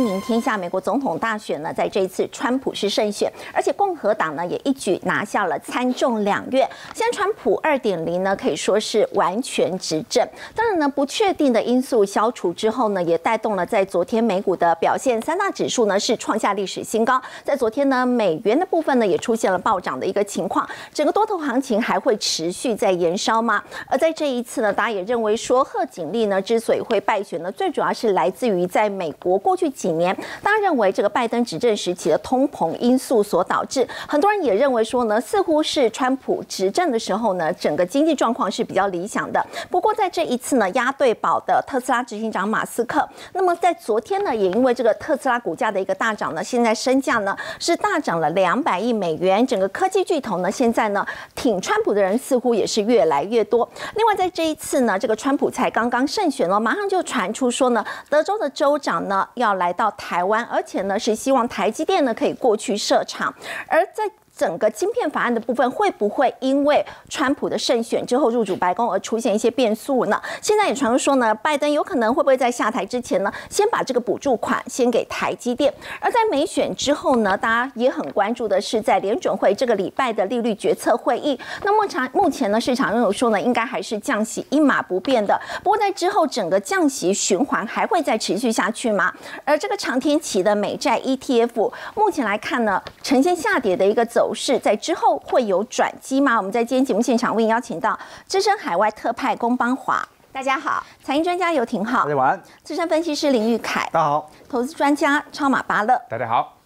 一名天下，美国总统大选呢，在这一次川普是胜选，而且共和党呢也一举拿下了参众两院。现在川普二点零呢可以说是完全执政。当然呢，不确定的因素消除之后呢，也带动了在昨天美股的表现，三大指数呢是创下历史新高。在昨天呢，美元的部分呢也出现了暴涨的一个情况。整个多头行情还会持续在延烧吗？而在这一次呢，大家也认为说贺锦丽呢之所以会败选呢，最主要是来自于在美国过去几年，大家认为这个拜登执政时期的通膨因素所导致。很多人也认为说呢，似乎是川普执政的时候呢，整个经济状况是比较理想的。不过在这一次呢，押对宝的特斯拉执行长马斯克，那么在昨天呢，也因为这个特斯拉股价的一个大涨呢，现在身价呢是大涨了两百亿美元。整个科技巨头呢，现在呢挺川普的人似乎也是越来越多。另外在这一次呢，这个川普才刚刚胜选了，马上就传出说呢，德州的州长呢要来来到台湾，而且呢是希望台积电呢可以过去设厂，而在。整个晶片法案的部分会不会因为川普的胜选之后入主白宫而出现一些变数呢？现在也传说呢，拜登有可能会不会在下台之前呢，先把这个补助款先给台积电？而在美选之后呢，大家也很关注的是在联准会这个礼拜的利率决策会议。那目前目前呢，市场拥有说呢，应该还是降息一码不变的。不过在之后整个降息循环还会再持续下去吗？而这个长天期的美债 ETF 目前来看呢，呈现下跌的一个走。是在之后会有转机吗？我们在今天节目现场为您邀请到资深海外特派龚邦华，大家好；财经专家游廷浩，大家晚安；资深分析师林玉凯，大家好；投资专家超马巴勒，大家好。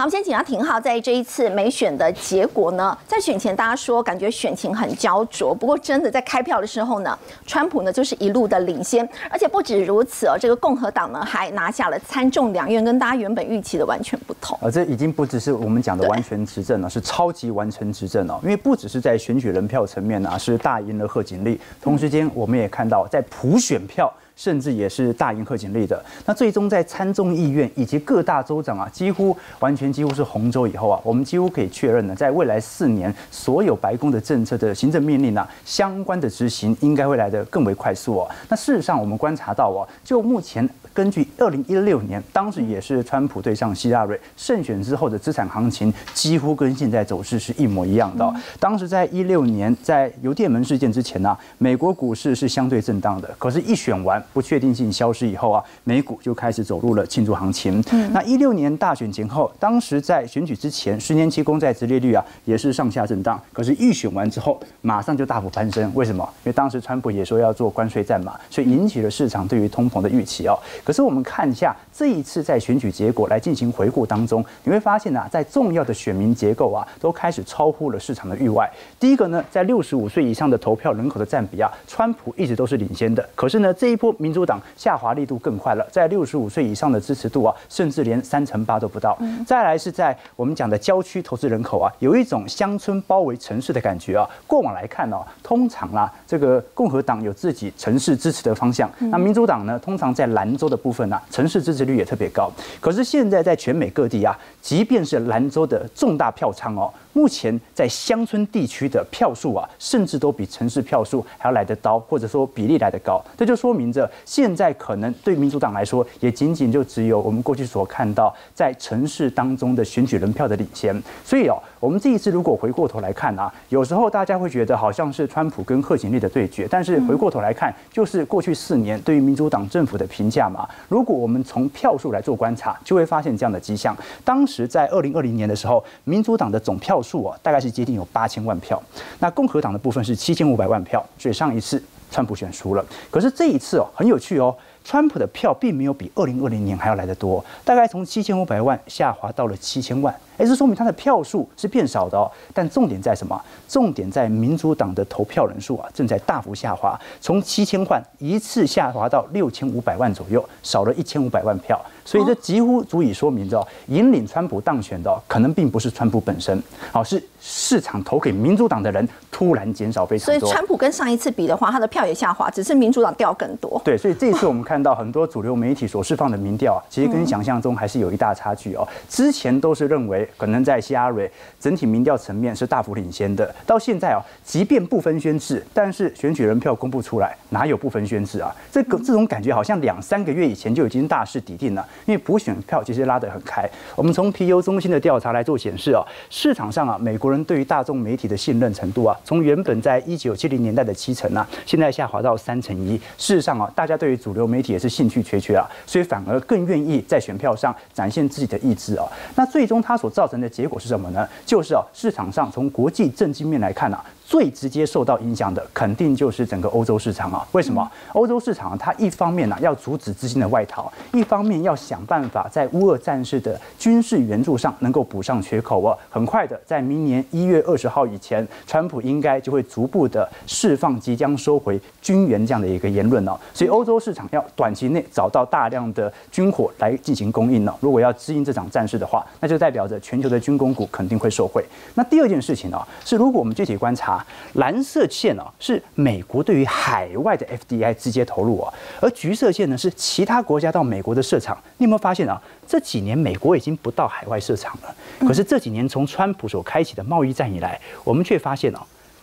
好，我们先请教廷浩，在这一次美选的结果呢，在选前大家说感觉选情很焦灼，不过真的在开票的时候呢，川普呢就是一路的领先，而且不止如此哦，这个共和党呢还拿下了参众两院，跟大家原本预期的完全不同。啊，这已经不只是我们讲的完全执政了，是超级完成执政哦，因为不只是在选举人票层面呢，是大赢了贺锦丽，同时间我们也看到在普选票。甚至也是大赢贺锦丽的。那最终在参众议院以及各大州长啊，几乎完全几乎是红州以后啊，我们几乎可以确认呢，在未来四年所有白宫的政策的行政命令呢，相关的执行应该会来得更为快速哦。那事实上我们观察到哦，就目前。根据二零一六年，当时也是川普对上希拉瑞胜选之后的资产行情，几乎跟现在走势是一模一样的。当时在一六年，在邮电门事件之前呢，美国股市是相对震荡的。可是，一选完，不确定性消失以后啊，美股就开始走入了庆祝行情。那一六年大选前后，当时在选举之前，十年期公债殖利率啊也是上下震荡。可是，一选完之后，马上就大幅攀升。为什么？因为当时川普也说要做关税战嘛，所以引起了市场对于通膨的预期哦。可是我们看一下这一次在选举结果来进行回顾当中，你会发现啊，在重要的选民结构啊，都开始超乎了市场的预外。第一个呢，在六十五岁以上的投票人口的占比啊，川普一直都是领先的。可是呢，这一波民主党下滑力度更快了，在六十五岁以上的支持度啊，甚至连三成八都不到。再来是在我们讲的郊区投资人口啊，有一种乡村包围城市的感觉啊。过往来看呢，通常啊，这个共和党有自己城市支持的方向，那民主党呢，通常在兰州的部分呢，城市支持率也特别高。可是现在在全美各地啊，即便是兰州的重大票仓哦。目前在乡村地区的票数啊，甚至都比城市票数还要来得高，或者说比例来得高。这就说明着，现在可能对民主党来说，也仅仅就只有我们过去所看到在城市当中的选举人票的领先。所以哦，我们这一次如果回过头来看啊，有时候大家会觉得好像是川普跟贺锦丽的对决，但是回过头来看，就是过去四年对于民主党政府的评价嘛。如果我们从票数来做观察，就会发现这样的迹象。当时在二零二零年的时候，民主党的总票数啊，大概是接近有八千万票，那共和党的部分是七千五百万票，所以上一次川普选输了。可是这一次哦，很有趣哦，川普的票并没有比二零二零年还要来得多，大概从七千五百万下滑到了七千万。也是说明他的票数是变少的哦，但重点在什么？重点在民主党的投票人数啊，正在大幅下滑，从七千万一次下滑到六千五百万左右，少了一千五百万票，所以这几乎足以说明着，引领川普当选的可能并不是川普本身，好是市场投给民主党的人突然减少非常多。所以川普跟上一次比的话，他的票也下滑，只是民主党掉更多。对，所以这一次我们 看到很多主流媒体所释放的民调啊，其实跟想象中还是有一大差距哦。之前都是认为。可能在希拉蕊整体民调层面是大幅领先的。到现在啊，即便不分宣誓，但是选举人票公布出来，哪有不分宣誓啊？这个这种感觉好像两三个月以前就已经大势已定了。因为补选票其实拉得很开。我们从皮尤中心的调查来做显示啊，市场上啊，美国人对于大众媒体的信任程度啊，从原本在一九七零年代的七成啊，现在下滑到三成一。事实上啊，大家对于主流媒体也是兴趣缺缺啊，所以反而更愿意在选票上展现自己的意志啊。那最终他所造造成的结果是什么呢？就是啊，市场上从国际政经面来看呢。最直接受到影响的，肯定就是整个欧洲市场啊。为什么？欧洲市场它一方面呢要阻止资金的外逃，一方面要想办法在乌俄战事的军事援助上能够补上缺口啊。很快的，在明年一月二十号以前，川普应该就会逐步的释放即将收回军援这样的一个言论哦。所以欧洲市场要短期内找到大量的军火来进行供应呢。如果要支应这场战事的话，那就代表着全球的军工股肯定会受惠。那第二件事情呢，是如果我们具体观察。蓝色线哦，是美国对于海外的 FDI 直接投入哦，而橘色线呢是其他国家到美国的设厂。你有没有发现啊？这几年美国已经不到海外设厂了，可是这几年从川普所开启的贸易战以来，我们却发现哦，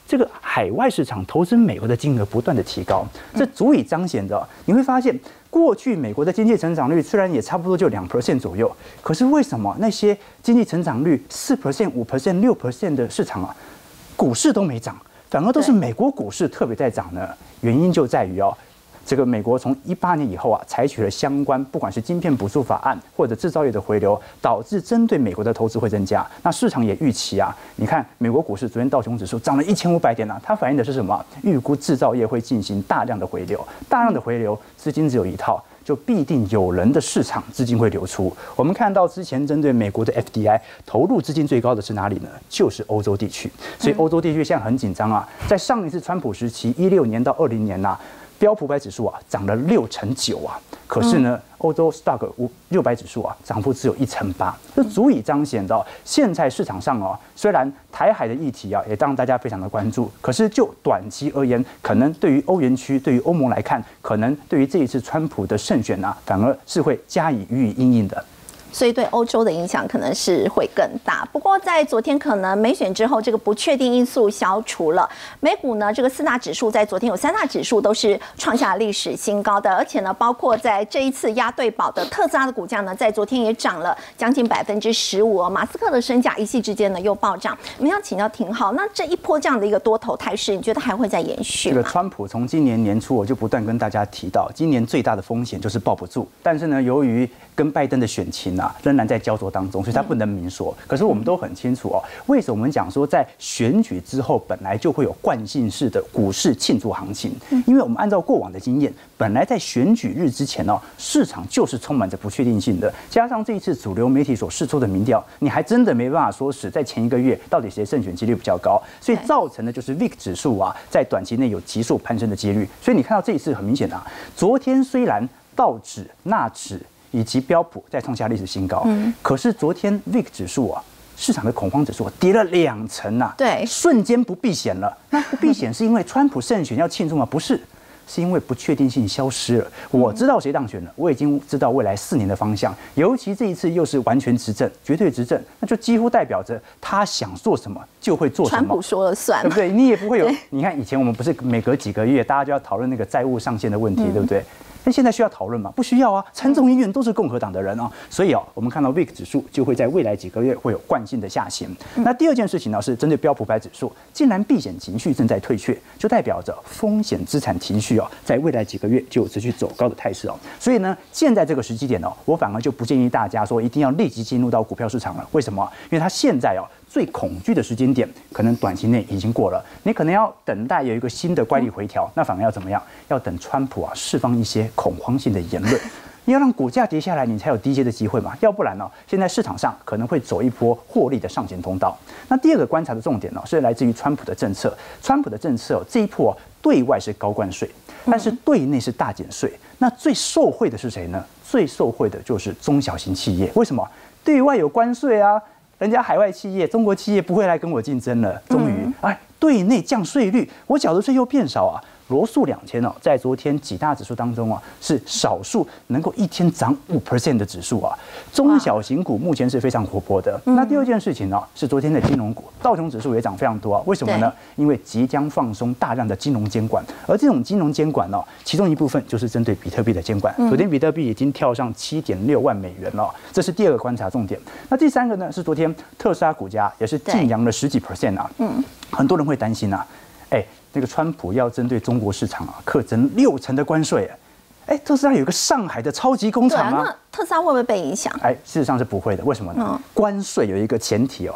这个海外市场投资美国的金额不断的提高，这足以彰显着你会发现，过去美国的经济成长率虽然也差不多就两 percent 左右，可是为什么那些经济成长率四 percent、五 percent、六 percent 的市场啊？股市都没涨，反而都是美国股市特别在涨呢。原因就在于哦，这个美国从一八年以后啊，采取了相关不管是晶片补助法案或者制造业的回流，导致针对美国的投资会增加。那市场也预期啊，你看美国股市昨天道琼指数涨了一千五百点呢，它反映的是什么？预估制造业会进行大量的回流，大量的回流资金只有一套。就必定有人的市场资金会流出。我们看到之前针对美国的 FDI 投入资金最高的是哪里呢？就是欧洲地区。所以欧洲地区现在很紧张啊。在上一次川普时期，一六年到二零年呐。标普百指数啊，涨了六成九啊，可是呢，欧洲 stock 五六百指数啊，涨幅只有一成八，这足以彰显到现在市场上哦，虽然台海的议题啊，也让大家非常的关注，可是就短期而言，可能对于欧元区、对于欧盟来看，可能对于这一次川普的胜选啊，反而是会加以予以应应的。所以对欧洲的影响可能是会更大。不过在昨天可能美选之后，这个不确定因素消除了，美股呢这个四大指数在昨天有三大指数都是创下历史新高的，而且呢包括在这一次押对宝的特斯拉的股价呢，在昨天也涨了将近百分之十五。马斯克的身价一夕之间呢又暴涨。我们要请教挺好，那这一波这样的一个多头态势，你觉得还会再延续这个川普从今年年初我就不断跟大家提到，今年最大的风险就是抱不住。但是呢，由于跟拜登的选情啊。仍然在焦灼当中，所以他不能明说。可是我们都很清楚哦，为什么我们讲说在选举之后本来就会有惯性式的股市庆祝行情？因为我们按照过往的经验，本来在选举日之前哦，市场就是充满着不确定性的。加上这一次主流媒体所释出的民调，你还真的没办法说是在前一个月到底谁胜选几率比较高，所以造成的就是 VIX 指数啊，在短期内有急速攀升的几率。所以你看到这一次很明显啊，昨天虽然道指、纳指。以及标普再创下历史新高，嗯，可是昨天 VIX 指数啊，市场的恐慌指数跌了两成呐，对，瞬间不避险了。那不避险是因为川普胜选要庆祝吗？不是，是因为不确定性消失了。我知道谁当选了，我已经知道未来四年的方向，尤其这一次又是完全执政、绝对执政，那就几乎代表着他想做什么就会做什么。川普说了算，对不对？你也不会有。你看以前我们不是每隔几个月大家就要讨论那个债务上限的问题，对不对？那现在需要讨论吗？不需要啊，参众议院都是共和党的人啊，所以啊，我们看到 VIX 指数就会在未来几个月会有惯性的下行。那第二件事情呢，是针对标普百指数，既然避险情绪正在退却，就代表着风险资产情绪哦，在未来几个月就有持续走高的态势哦。所以呢，现在这个时机点哦，我反而就不建议大家说一定要立即进入到股票市场了。为什么？因为它现在哦。最恐惧的时间点，可能短期内已经过了。你可能要等待有一个新的怪力回调，那反而要怎么样？要等川普啊释放一些恐慌性的言论，你 要让股价跌下来，你才有低阶的机会嘛。要不然呢，现在市场上可能会走一波获利的上行通道。那第二个观察的重点呢，是来自于川普的政策。川普的政策哦，这一波对外是高关税，但是对内是大减税。那最受惠的是谁呢？最受惠的就是中小型企业。为什么？对外有关税啊。人家海外企业、中国企业不会来跟我竞争了。终于，哎，对内降税率，我缴的税又变少啊。罗素两千哦，在昨天几大指数当中啊，是少数能够一天涨五 percent 的指数啊。中小型股目前是非常活泼的。那第二件事情呢，是昨天的金融股，道琼指数也涨非常多啊。为什么呢？因为即将放松大量的金融监管，而这种金融监管呢，其中一部分就是针对比特币的监管。昨天比特币已经跳上七点六万美元了，这是第二个观察重点。那第三个呢，是昨天特斯拉股价也是净扬了十几 percent 啊。嗯，很多人会担心啊，哎。那个川普要针对中国市场啊，课征六成的关税，哎，特斯拉有一个上海的超级工厂啊，那特斯拉会不会被影响？哎，事实上是不会的，为什么呢？关税有一个前提哦，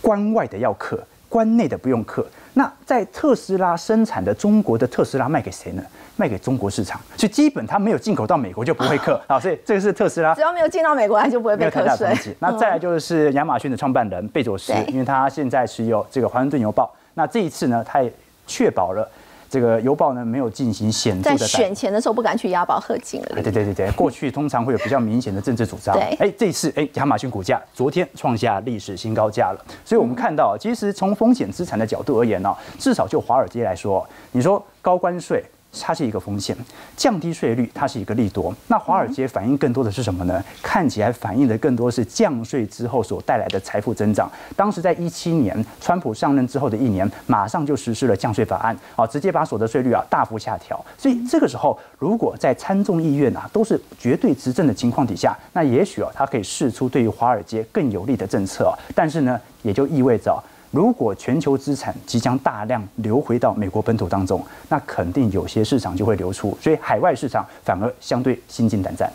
关外的要克，关内的不用克。那在特斯拉生产的中国的特斯拉卖给谁呢？卖给中国市场，所以基本它没有进口到美国就不会克 啊，所以这个是特斯拉，只要没有进到美国，它就不会被课税。那再来就是亚马逊的创办人贝佐斯，因为他现在持有这个华盛顿邮报，那这一次呢，他也。确保了这个邮报呢没有进行显著的在选前的时候不敢去押宝贺锦了。对对对对，过去通常会有比较明显的政治主张。对，哎，这次哎，亚马逊股价昨天创下历史新高价了。所以我们看到，其实从风险资产的角度而言呢，至少就华尔街来说，你说高关税。它是一个风险，降低税率，它是一个利多。那华尔街反映更多的是什么呢？看起来反映的更多是降税之后所带来的财富增长。当时在一七年，川普上任之后的一年，马上就实施了降税法案，啊，直接把所得税率啊大幅下调。所以这个时候，如果在参众议院啊都是绝对执政的情况底下，那也许啊，它可以试出对于华尔街更有利的政策。但是呢，也就意味着。如果全球资产即将大量流回到美国本土当中，那肯定有些市场就会流出，所以海外市场反而相对心惊胆战。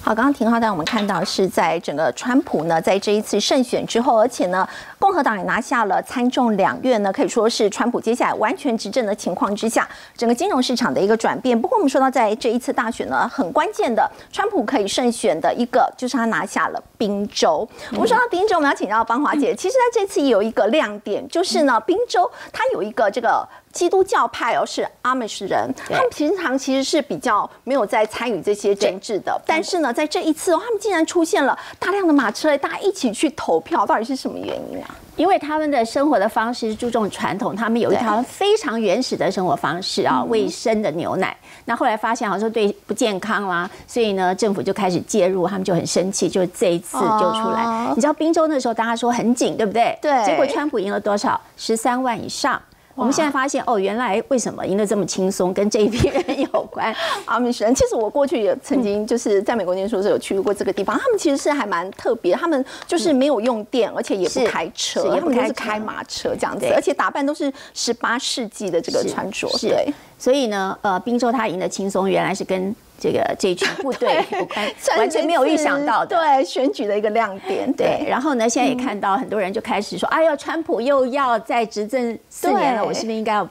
好，刚刚廷浩带我们看到是在整个川普呢，在这一次胜选之后，而且呢，共和党也拿下了参众两院呢，可以说是川普接下来完全执政的情况之下，整个金融市场的一个转变。不过我们说到在这一次大选呢，很关键的，川普可以胜选的一个就是他拿下了宾州。我们说到宾州，我们要请教邦华姐，其实在这次有一个亮点，就是呢，宾州它有一个这个。基督教派哦是阿美什人，他们平常其实是比较没有在参与这些政治的，但是呢，在这一次哦，他们竟然出现了大量的马车，大家一起去投票，到底是什么原因啊？因为他们的生活的方式是注重传统，他们有一条非常原始的生活方式啊，卫生的牛奶。那后来发现好像说对不健康啦，所以呢，政府就开始介入，他们就很生气，就这一次就出来。你知道宾州那时候大家说很紧，对不对？对。结果川普赢了多少？十三万以上。我们现在发现哦，原来为什么赢得这么轻松，跟这一批人有关。阿米什人，其实我过去也曾经就是在美国念书的时候有去过这个地方，他们其实是还蛮特别，他们就是没有用电，而且也不开车，他们都是开马车这样子，而且打扮都是十八世纪的这个穿着。对，所以呢，呃，宾州他赢得轻松，原来是跟。这个这一群部队 完全没有预想到的，对选举的一个亮点。对，然后呢，现在也看到很多人就开始说：“哎呀，川普又要在执政四年了，我是不是应该要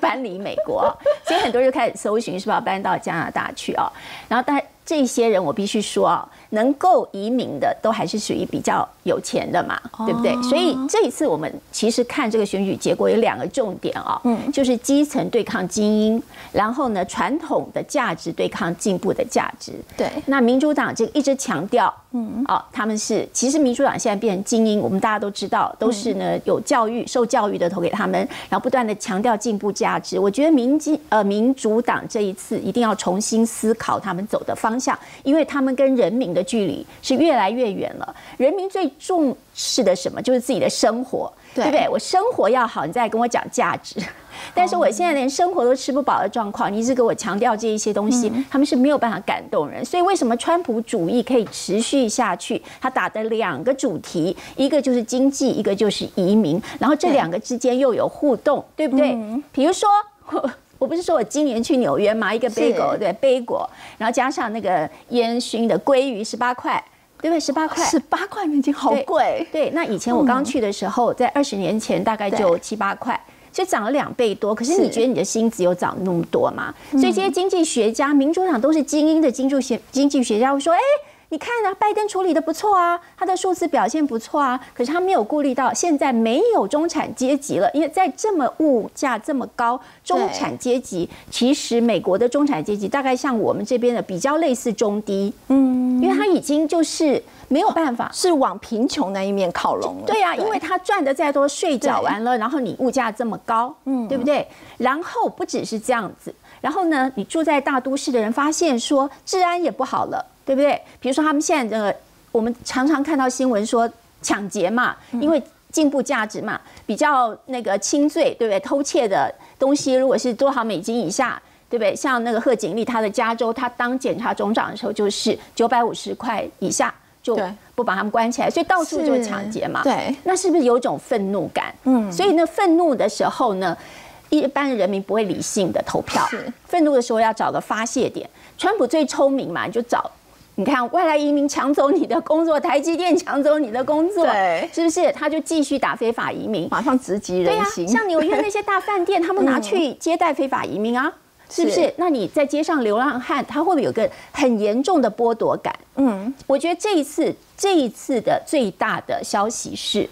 搬离美国？” 所以很多人就开始搜寻，是不是要搬到加拿大去啊？然后，但这些人我必须说啊。能够移民的都还是属于比较有钱的嘛，对不对？所以这一次我们其实看这个选举结果有两个重点啊，嗯，就是基层对抗精英，然后呢传统的价值对抗进步的价值。对，那民主党这个一直强调，嗯，哦，他们是其实民主党现在变成精英，我们大家都知道，都是呢有教育、受教育的投给他们，然后不断的强调进步价值。我觉得民进呃民主党这一次一定要重新思考他们走的方向，因为他们跟人民的。距离是越来越远了。人民最重视的什么？就是自己的生活，对不对？我生活要好，你再跟我讲价值。但是我现在连生活都吃不饱的状况，你一直给我强调这一些东西，他们是没有办法感动人。所以为什么川普主义可以持续下去？他打的两个主题，一个就是经济，一个就是移民，然后这两个之间又有互动，对不对？比如说。我不是说我今年去纽约买一个杯果，对杯果，然后加上那个烟熏的鲑鱼十八块，对不对？十八块，十八块美金，好贵。对，那以前我刚去的时候，在二十年前大概就七八块，所以涨了两倍多。可是你觉得你的薪资有涨那么多吗？所以这些经济学家、民主党都是精英的经济学经济学家会说，哎。你看啊，拜登处理的不错啊，他的数字表现不错啊，可是他没有顾虑到现在没有中产阶级了，因为在这么物价这么高，中产阶级其实美国的中产阶级大概像我们这边的比较类似中低，嗯，因为他已经就是没有办法，是往贫穷那一面靠拢了。对呀、因为他赚的再多，税缴完了，然后你物价这么高，嗯，对不对？然后不只是这样子，然后呢，你住在大都市的人发现说治安也不好了，对不对？比如说他们现在呃，我们常常看到新闻说抢劫嘛，因为进步价值嘛，比较那个轻罪，对不对？偷窃的东西如果是多少美金以下。对不对？像那个贺锦丽，她的加州，她当检察总长的时候，就是九百五十块以下就不把他们关起来，所以到处就是抢劫嘛。对，那是不是有种愤怒感？嗯，所以呢，愤怒的时候呢，一般人民不会理性的投票是，愤怒的时候要找个发泄点。川普最聪明嘛，你就找。你看，外来移民抢走你的工作，台积电抢走你的工作，对是不是？他就继续打非法移民。马上直击人心。像纽约那些大饭店，他们拿去接待非法移民啊，是不？是那你在街上流浪汉，他会不会有个很严重的剥夺感？嗯，我觉得这一次这一次的最大的消息是，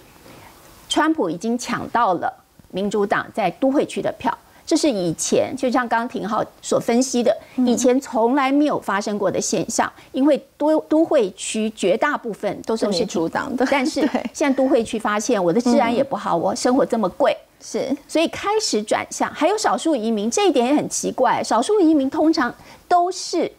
川普已经抢到了民主党在都会区的票。这是以前就像刚刚廷浩所分析的，以前从来没有发生过的现象，因为都都会区绝大部分都是民主党的 但是现在都会区发现我的治安也不好，我生活这么贵，是所以开始转向，还有少数移民，这一点也很奇怪。少数移民通常都是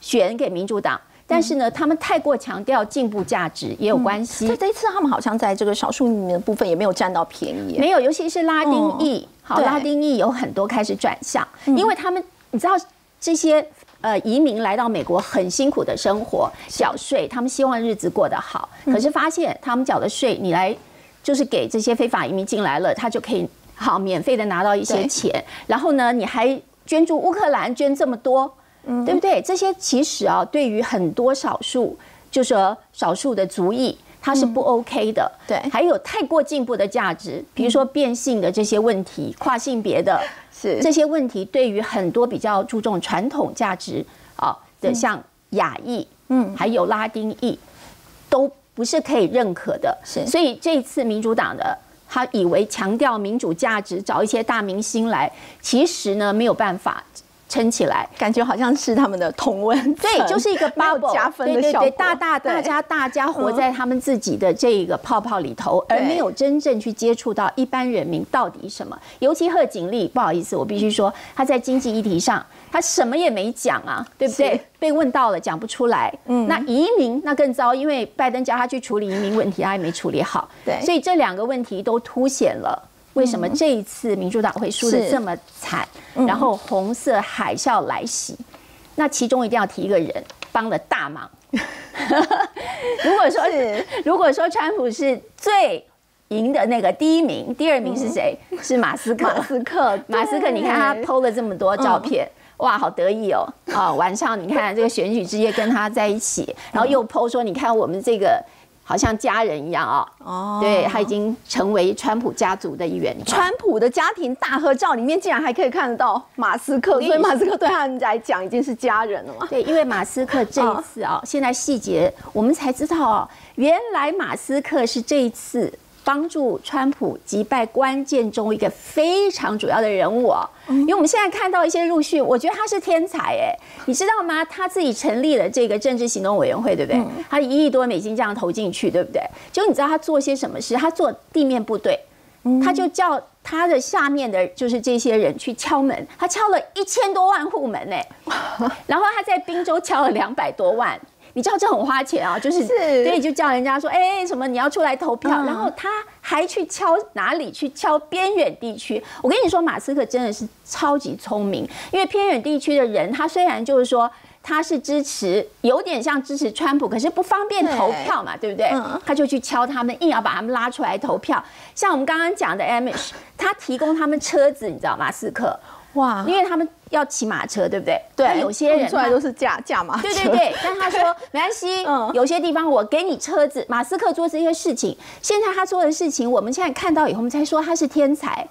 选给民主党，但是呢，他们太过强调进步价值也有关系。所以这一次他们好像在这个少数移民的部分也没有占到便宜。没有，尤其是拉丁裔，好，拉丁裔有很多开始转向，因为他们你知道这些。呃，移民来到美国很辛苦的生活，缴税，他们希望日子过得好，可是发现他们缴的税，你来就是给这些非法移民进来了，他就可以好免费的拿到一些钱，然后呢，你还捐助乌克兰捐这么多，对不对？这些其实啊，对于很多少数，就是说少数的族裔。它是不 OK 的，对。还有太过进步的价值，比如说变性的这些问题，跨性别的是。这些问题，对于很多比较注重传统价值啊的，像亚裔，嗯，还有拉丁裔，都不是可以认可的。是。所以这一次民主党的他以为强调民主价值，找一些大明星来，其实呢没有办法撑起来。感觉好像是他们的同温层，对，就是一个没有 bubble 加分的对对对，大大对大家大家活在他们自己的这个泡泡里头，而对没有真正去接触到一般人民到底什么。尤其贺锦丽，不好意思，我必须说，他在经济议题上，他什么也没讲啊，对不对？被问到了，讲不出来。嗯，那移民那更糟，因为拜登叫他去处理移民问题，他也没处理好。对所以这两个问题都凸显了。为什么这一次民主党会输得是这么惨？然后红色海啸来袭，那其中一定要提一个人帮了大忙。如果说是如果说川普是最赢的那个第一名，第二名是谁？是马斯克。马斯克，马斯克，你看他对 PO 了这么多照片。哇，好得意哦！啊，晚上你看这个选举之夜跟他在一起，然后又 PO 说，你看我们这个好像家人一样啊、哦对他已经成为川普家族的一员。川普的家庭大合照里面竟然还可以看得到马斯克，所以马斯克对他们来讲已经是家人了嘛？对，因为马斯克这一次啊、现在细节我们才知道哦，原来马斯克是这一次帮助川普击败关键中一个非常主要的人物哦。因为我们现在看到一些陆续，我觉得他是天才哎，你知道吗？他自己成立了这个政治行动委员会，对不对？他一亿多美金这样投进去，对不对？就你知道他做些什么事？他做地面部队。他就叫他的下面的，就是这些人去敲门，他敲了一千多万户门呢，然后他在滨州敲了两百多万。你知道这很花钱啊，就是所以，就叫人家说，哎、什么你要出来投票，嗯然后他还去敲哪里去敲边远地区。我跟你说，马斯克真的是超级聪明，因为偏远地区的人，他虽然就是说他是支持，有点像支持川普，可是不方便投票嘛，对不对？嗯他就去敲他们，硬要把他们拉出来投票。像我们刚刚讲的 Amish，他提供他们车子，你知道马斯克，哇，因为他们要骑马车，对不对？对有些人出来都是驾驾马车，对对对，但他说没关系，嗯有些地方我给你车子。马斯克做这些事情，现在他做的事情，我们现在看到以后，我们才说他是天才，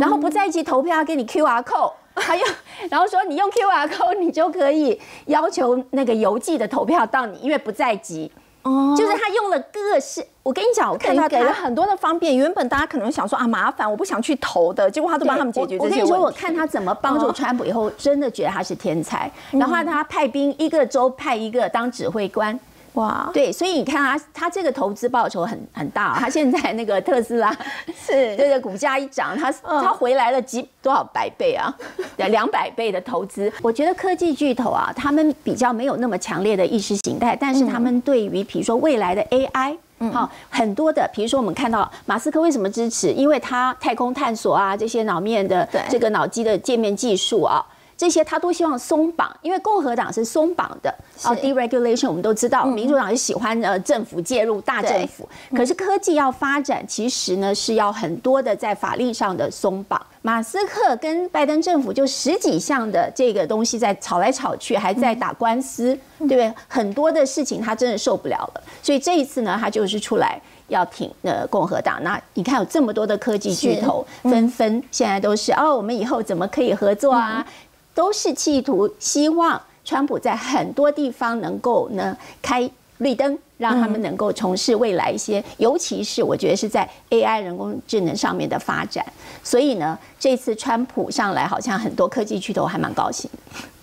然后不在一起投票，要给你 QR code。还有，然后说你用 QR code，你就可以要求那个邮寄的投票到你，因为不在籍。哦，就是他用了各式，我跟你讲，我看到给了很多的方便。原本大家可能想说啊麻烦，我不想去投的，结果他都帮他们解决这些我跟你说，我看他怎么帮助川普以后，真的觉得他是天才。然后他派兵一个州派一个当指挥官。哇，对，所以你看他，他这个投资报酬很很大。他现在那个特斯拉是，这个股价一涨，他他回来了几多少百倍啊？两百倍的投资。我觉得科技巨头啊，他们比较没有那么强烈的意识形态，但是他们对于比如说未来的 AI，好很多的，比如说我们看到马斯克为什么支持？因为他太空探索啊，这些脑面的这个脑机的界面技术啊。这些他都希望松绑，因为共和党是松绑的啊，deregulation 我们都知道，民主党是喜欢呃政府介入大政府，可是科技要发展，其实呢是要很多的在法律上的松绑。马斯克跟拜登政府就十几项的这个东西在吵来吵去，还在打官司，对不对？很多的事情他真的受不了了，所以这一次呢，他就是出来要挺呃共和党。那你看有这么多的科技巨头纷纷现在都是哦，我们以后怎么可以合作啊？都是企图希望川普在很多地方能够呢开绿灯，让他们能够从事未来一些，尤其是我觉得是在 AI 人工智能上面的发展。所以呢，这次川普上来，好像很多科技巨头还蛮高兴。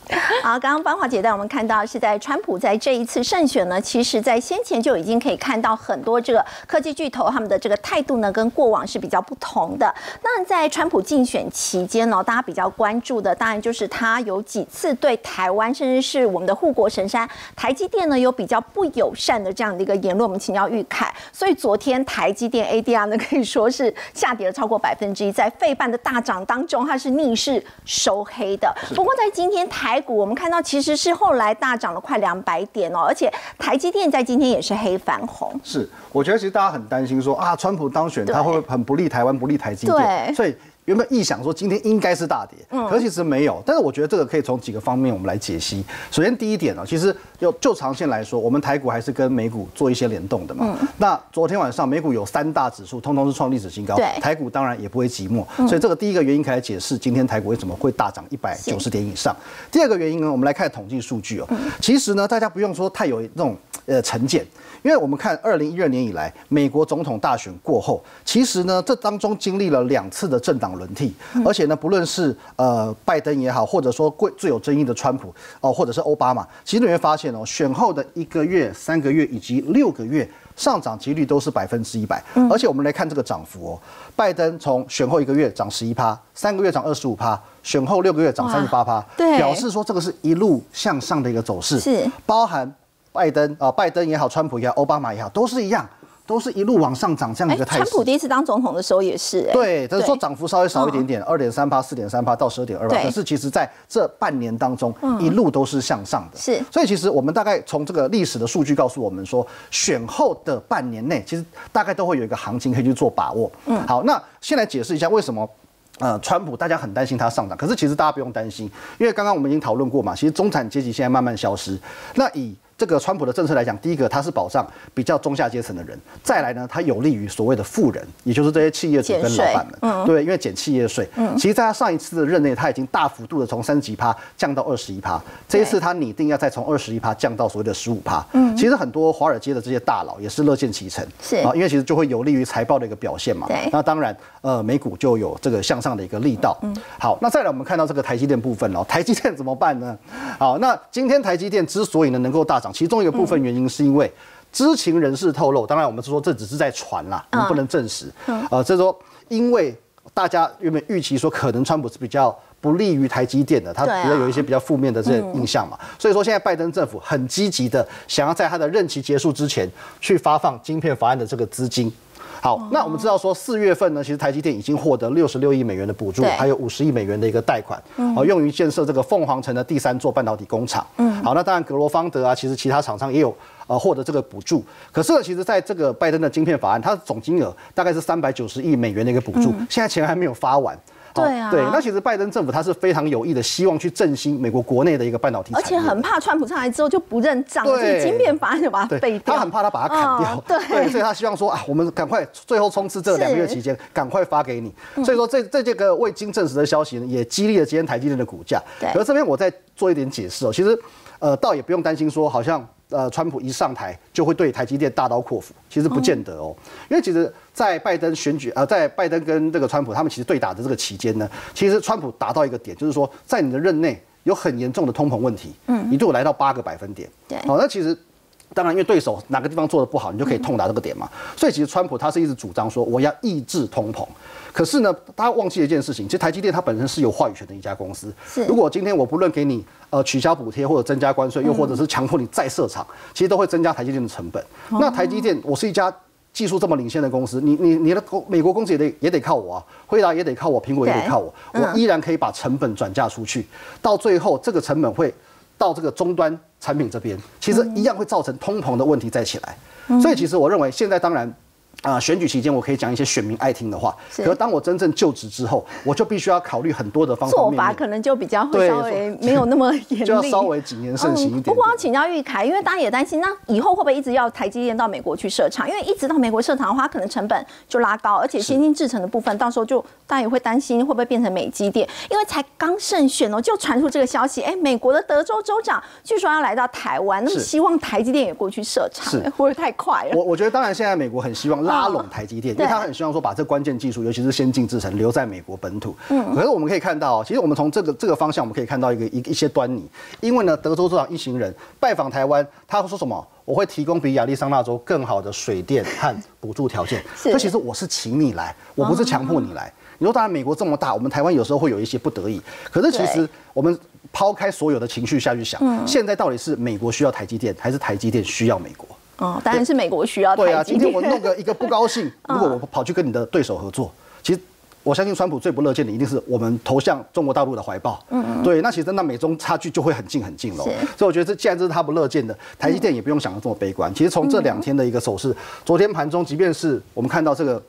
好，刚刚芳华姐带我们看到是在川普在这一次胜选呢，其实在先前就已经可以看到很多这个科技巨头他们的这个态度呢，跟过往是比较不同的。那在川普竞选期间呢，大家比较关注的当然就是他有几次对台湾，甚至是我们的护国神山台积电呢，有比较不友善的这样的一个言论。我们请教玉凯，所以昨天台积电 ADR 呢可以说是下跌了超过百分之一，在费半的大涨当中，它是逆势收黑的。不过在今天台台股我们看到其实是后来大涨了快两百点哦，而且台积电在今天也是黑翻红。是，我觉得其实大家很担心说啊，川普当选他会很不利台湾、不利台积电？所以。原本臆想说今天应该是大跌，可其实没有。但是我觉得这个可以从几个方面我们来解析。首先第一点呢，其实就就长线来说，我们台股还是跟美股做一些联动的嘛。嗯那昨天晚上美股有三大指数通通是创历史新高，台股当然也不会寂寞。所以这个第一个原因可以来解释今天台股为什么会大涨一百九十点以上。第二个原因呢，我们来看统计数据哦。其实呢，大家不用说太有那种呃成见。因为我们看二零一二年以来，美国总统大选过后，其实呢，这当中经历了两次的政党轮替，而且呢，不论是呃拜登也好，或者说最最有争议的川普哦，或者是奥巴马，其实你会发现哦，选后的一个月、三个月以及六个月上涨几率都是百分之一百，而且我们来看这个涨幅哦，拜登从选后一个月涨十一趴，三个月涨二十五趴，选后六个月涨三十八趴，对，表示说这个是一路向上的一个走势，是。包含。拜登啊，拜登也好，川普也好，奥巴马也好，都是一样，都是一路往上涨这样一个态势。川普第一次当总统的时候也是，对，只是说涨幅稍微少一点点，二点三八、四点三八到十二点二八。可是其实在这半年当中，一路都是向上的。是，所以其实我们大概从这个历史的数据告诉我们说，选后的半年内，其实大概都会有一个行情可以去做把握。嗯，好，那先来解释一下为什么。呃，川普大家很担心它上涨，可是其实大家不用担心，因为刚刚我们已经讨论过嘛，其实中产阶级现在慢慢消失。那以这个川普的政策来讲，第一个它是保障比较中下阶层的人，再来呢，它有利于所谓的富人，也就是这些企业主跟老板们，对，因为减企业税。嗯，其实在他上一次的任内，他已经大幅度的从三十几趴降到二十一趴，这一次他拟定要再从二十一趴降到所谓的十五趴。嗯，其实很多华尔街的这些大佬也是乐见其成，是啊，因为其实就会有利于财报的一个表现嘛。对，那当然，呃，美股就有这个向上的一个力道。嗯，好，那再来我们看到这个台积电部分哦，台积电怎么办呢？好，那今天台积电之所以呢能够大涨，其中一个部分。原因是因为知情人士透露，当然我们是说这只是在传啦，我们不能证实。呃，这是说，因为大家原本预期说可能川普是比较不利于台积电的，他比较有一些比较负面的这些印象嘛，所以说现在拜登政府很积极的想要在他的任期结束之前去发放晶片法案的这个资金。好，那我们知道说四月份呢，其实台积电已经获得六十六亿美元的补助，还有五十亿美元的一个贷款，好用于建设这个凤凰城的第三座半导体工厂。嗯，好，那当然格罗方德啊，其实其他厂商也有呃获得这个补助。可是呢，其实在这个拜登的晶片法案，它的总金额大概是三百九十亿美元的一个补助，现在钱还没有发完。对啊，对。那其实拜登政府他是非常有意的，希望去振兴美国国内的一个半导体，而且很怕川普上来之后就不认账，所以，晶片法案就把它废掉。他很怕他把它砍掉，对，所以他希望说啊，我们赶快最后冲刺这两个月期间，赶快发给你。所以说这这这个未经证实的消息呢，也激励了今天台积电的股价。对，而这边我再做一点解释哦，其实呃，倒也不用担心说好像。呃，川普一上台就会对台积电大刀阔斧，其实不见得哦。因为其实，在拜登选举，呃，在拜登跟这个川普他们其实对打的这个期间呢，其实川普达到一个点，就是说，在你的任内有很严重的通膨问题，嗯，一度来到八个百分点，对，好，那其实当然因为对手哪个地方做的不好，你就可以痛打这个点嘛。所以其实川普他是一直主张说，我要抑制通膨。可是呢，大家忘记了一件事情，其实台积电它本身是有话语权的一家公司。是，如果今天我不论给你呃取消补贴或者增加关税，又或者是强迫你再设厂，其实都会增加台积电的成本。那台积电，我是一家技术这么领先的公司，你你你的美国公司也得也得靠我啊，辉达也得靠我，苹果也得靠我，我依然可以把成本转嫁出去，到最后这个成本会到这个终端产品这边，其实一样会造成通膨的问题再起来。所以其实我认为现在当然。啊，选举期间我可以讲一些选民爱听的话，可是当我真正就职之后，我就必须要考虑很多的方做法，可能就比较会稍微没有那么严厉，就要稍微谨言慎行一点。不过要请教玉凯，因为大家也担心，那以后会不会一直要台积电到美国去设厂？因为一直到美国设厂的话，可能成本就拉高，而且先进制程的部分，到时候就大家也会担心会不会变成美积电？因为才刚胜选哦，就传出这个消息，哎，美国的德州州长据说要来到台湾，那么希望台积电也过去设厂，会不会太快了？我我觉得当然，现在美国很希望拉拢台积电。因为他很希望说把这关键技术，尤其是先进制程留在美国本土。嗯，可是我们可以看到，其实我们从这个这个方向，我们可以看到一个一一些端倪。因为呢，德州州长一行人拜访台湾，他说什么？我会提供比亚利桑那州更好的水电和补助条件。所以其实我是请你来，我不是强迫你来。你说当然美国这么大，我们台湾有时候会有一些不得已。可是其实我们抛开所有的情绪下去想，现在到底是美国需要台积电，还是台积电需要美国？哦，当然是美国需要。对啊，今天我弄个一个不高兴，如果我跑去跟你的对手合作，其实我相信川普最不乐见的一定是我们投向中国大陆的怀抱。嗯嗯。对，那其实那美中差距就会很近很近了。所以我觉得这既然这是他不乐见的，台积电也不用想的这么悲观。其实从这两天的一个走势，昨天盘中即便是我们看到这个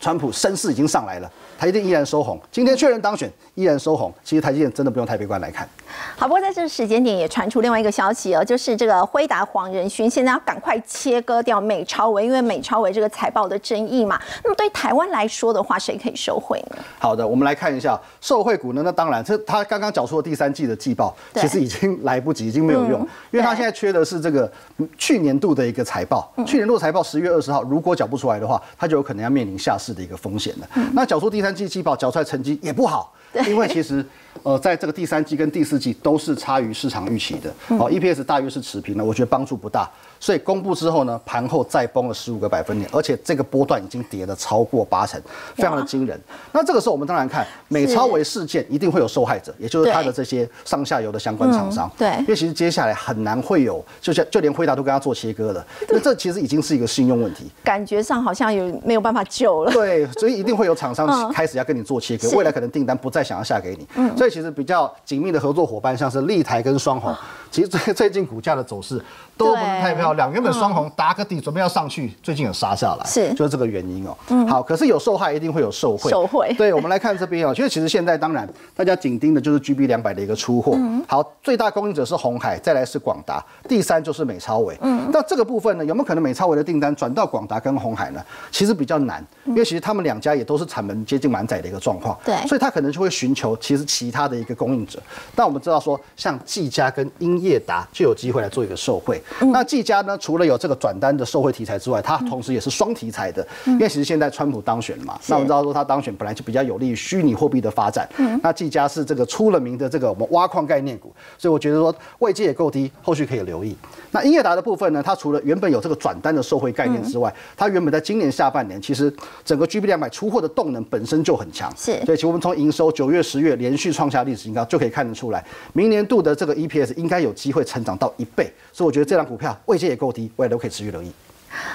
川普声势已经上来了。台积电依然收红，今天确认当选依然收红。其实台积电真的不用太悲观来看。好，不过在这个时间点也传出另外一个消息哦，就是这个辉达黄仁勋现在要赶快切割掉美超维，因为美超维这个财报的争议嘛。那么对台湾来说的话，谁可以受惠呢？好的，我们来看一下受惠股呢。那当然，这他刚刚缴出的第三季的季报，其实已经来不及，已经没有用，因为他现在缺的是这个去年度的一个财报。去年度财报十月二十号如果缴不出来的话，他就有可能要面临下市的一个风险了。那缴出第三季季报缴出来成绩也不好，因为其实，呃，在这个第三季跟第四季都是差于市场预期的，哦，EPS 大约是持平的，我觉得帮助不大。所以公布之后呢，盘后再崩了十五个百分点，而且这个波段已经跌了超过八成，非常的惊人。那这个时候我们当然看美超维事件一定会有受害者，也就是它的这些上下游的相关厂商。对，因为其实接下来很难会有，就像就连辉达都跟他做切割了，那这其实已经是一个信用问题，感觉上好像有没有办法救了。对，所以一定会有厂商 开始要跟你做切割，未来可能订单不再想要下给你。嗯，所以其实比较紧密的合作伙伴，像是立台跟双红，其实最最近股价的走势。都不是太漂亮，原本双红打个底，准备要上去，最近有杀下来，是就是这个原因哦。嗯好，可是有受害，一定会有受贿。受贿，对，我们来看这边哦。其实其实现在当然大家紧盯的就是 GB 两百的一个出货。好，最大供应者是红海，再来是广达，第三就是美超伟。嗯，那这个部分呢，有没有可能美超伟的订单转到广达跟红海呢？其实比较难，因为其实他们两家也都是产能接近满载的一个状况。对，所以他可能就会寻求其实其他的一个供应者。但我们知道说，像技嘉跟英业达就有机会来做一个受贿。那技嘉。那除了有这个转单的受贿题材之外，它同时也是双题材的，因为其实现在川普当选了嘛，那我们知道说他当选本来就比较有利于虚拟货币的发展。那技嘉是这个出了名的这个我们挖矿概念股，所以我觉得说位阶也够低，后续可以留意。那英业达的部分呢，它除了原本有这个转单的受贿概念之外，它原本在今年下半年其实整个 GB 两百出货的动能本身就很强，是。所以其实我们从营收九月、十月连续创下历史新高，就可以看得出来，明年度的这个 EPS 应该有机会成长到一倍。所以我觉得这张股票位阶也够低，未来都可以持续留意。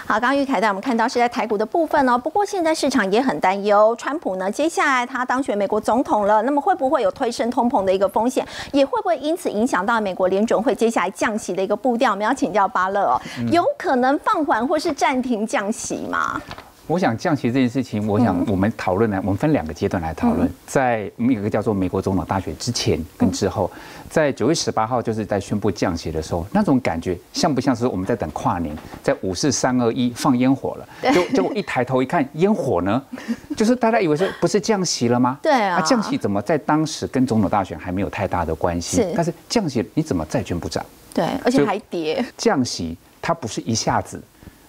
好，刚刚玉凯带我们看到是在台股的部分哦。不过现在市场也很担忧，川普呢接下来他当选美国总统了，那么会不会有推升通膨的一个风险？也会不会因此影响到美国联准会接下来降息的一个步调？我们要请教巴勒哦，有可能放缓或是暂停降息吗？我想降息这件事情，我想我们讨论呢，我们分两个阶段来讨论。在我们有一个叫做美国总统大选之前跟之后，在九月十八号就是在宣布降息的时候，那种感觉像不像是我们在等跨年，在五四三二一放烟火了？就就一抬头一看，烟火呢，就是大家以为是不是降息了吗？对啊，降息怎么在当时跟总统大选还没有太大的关系？但是降息你怎么债券不涨？对，而且还跌。降息它不是一下子，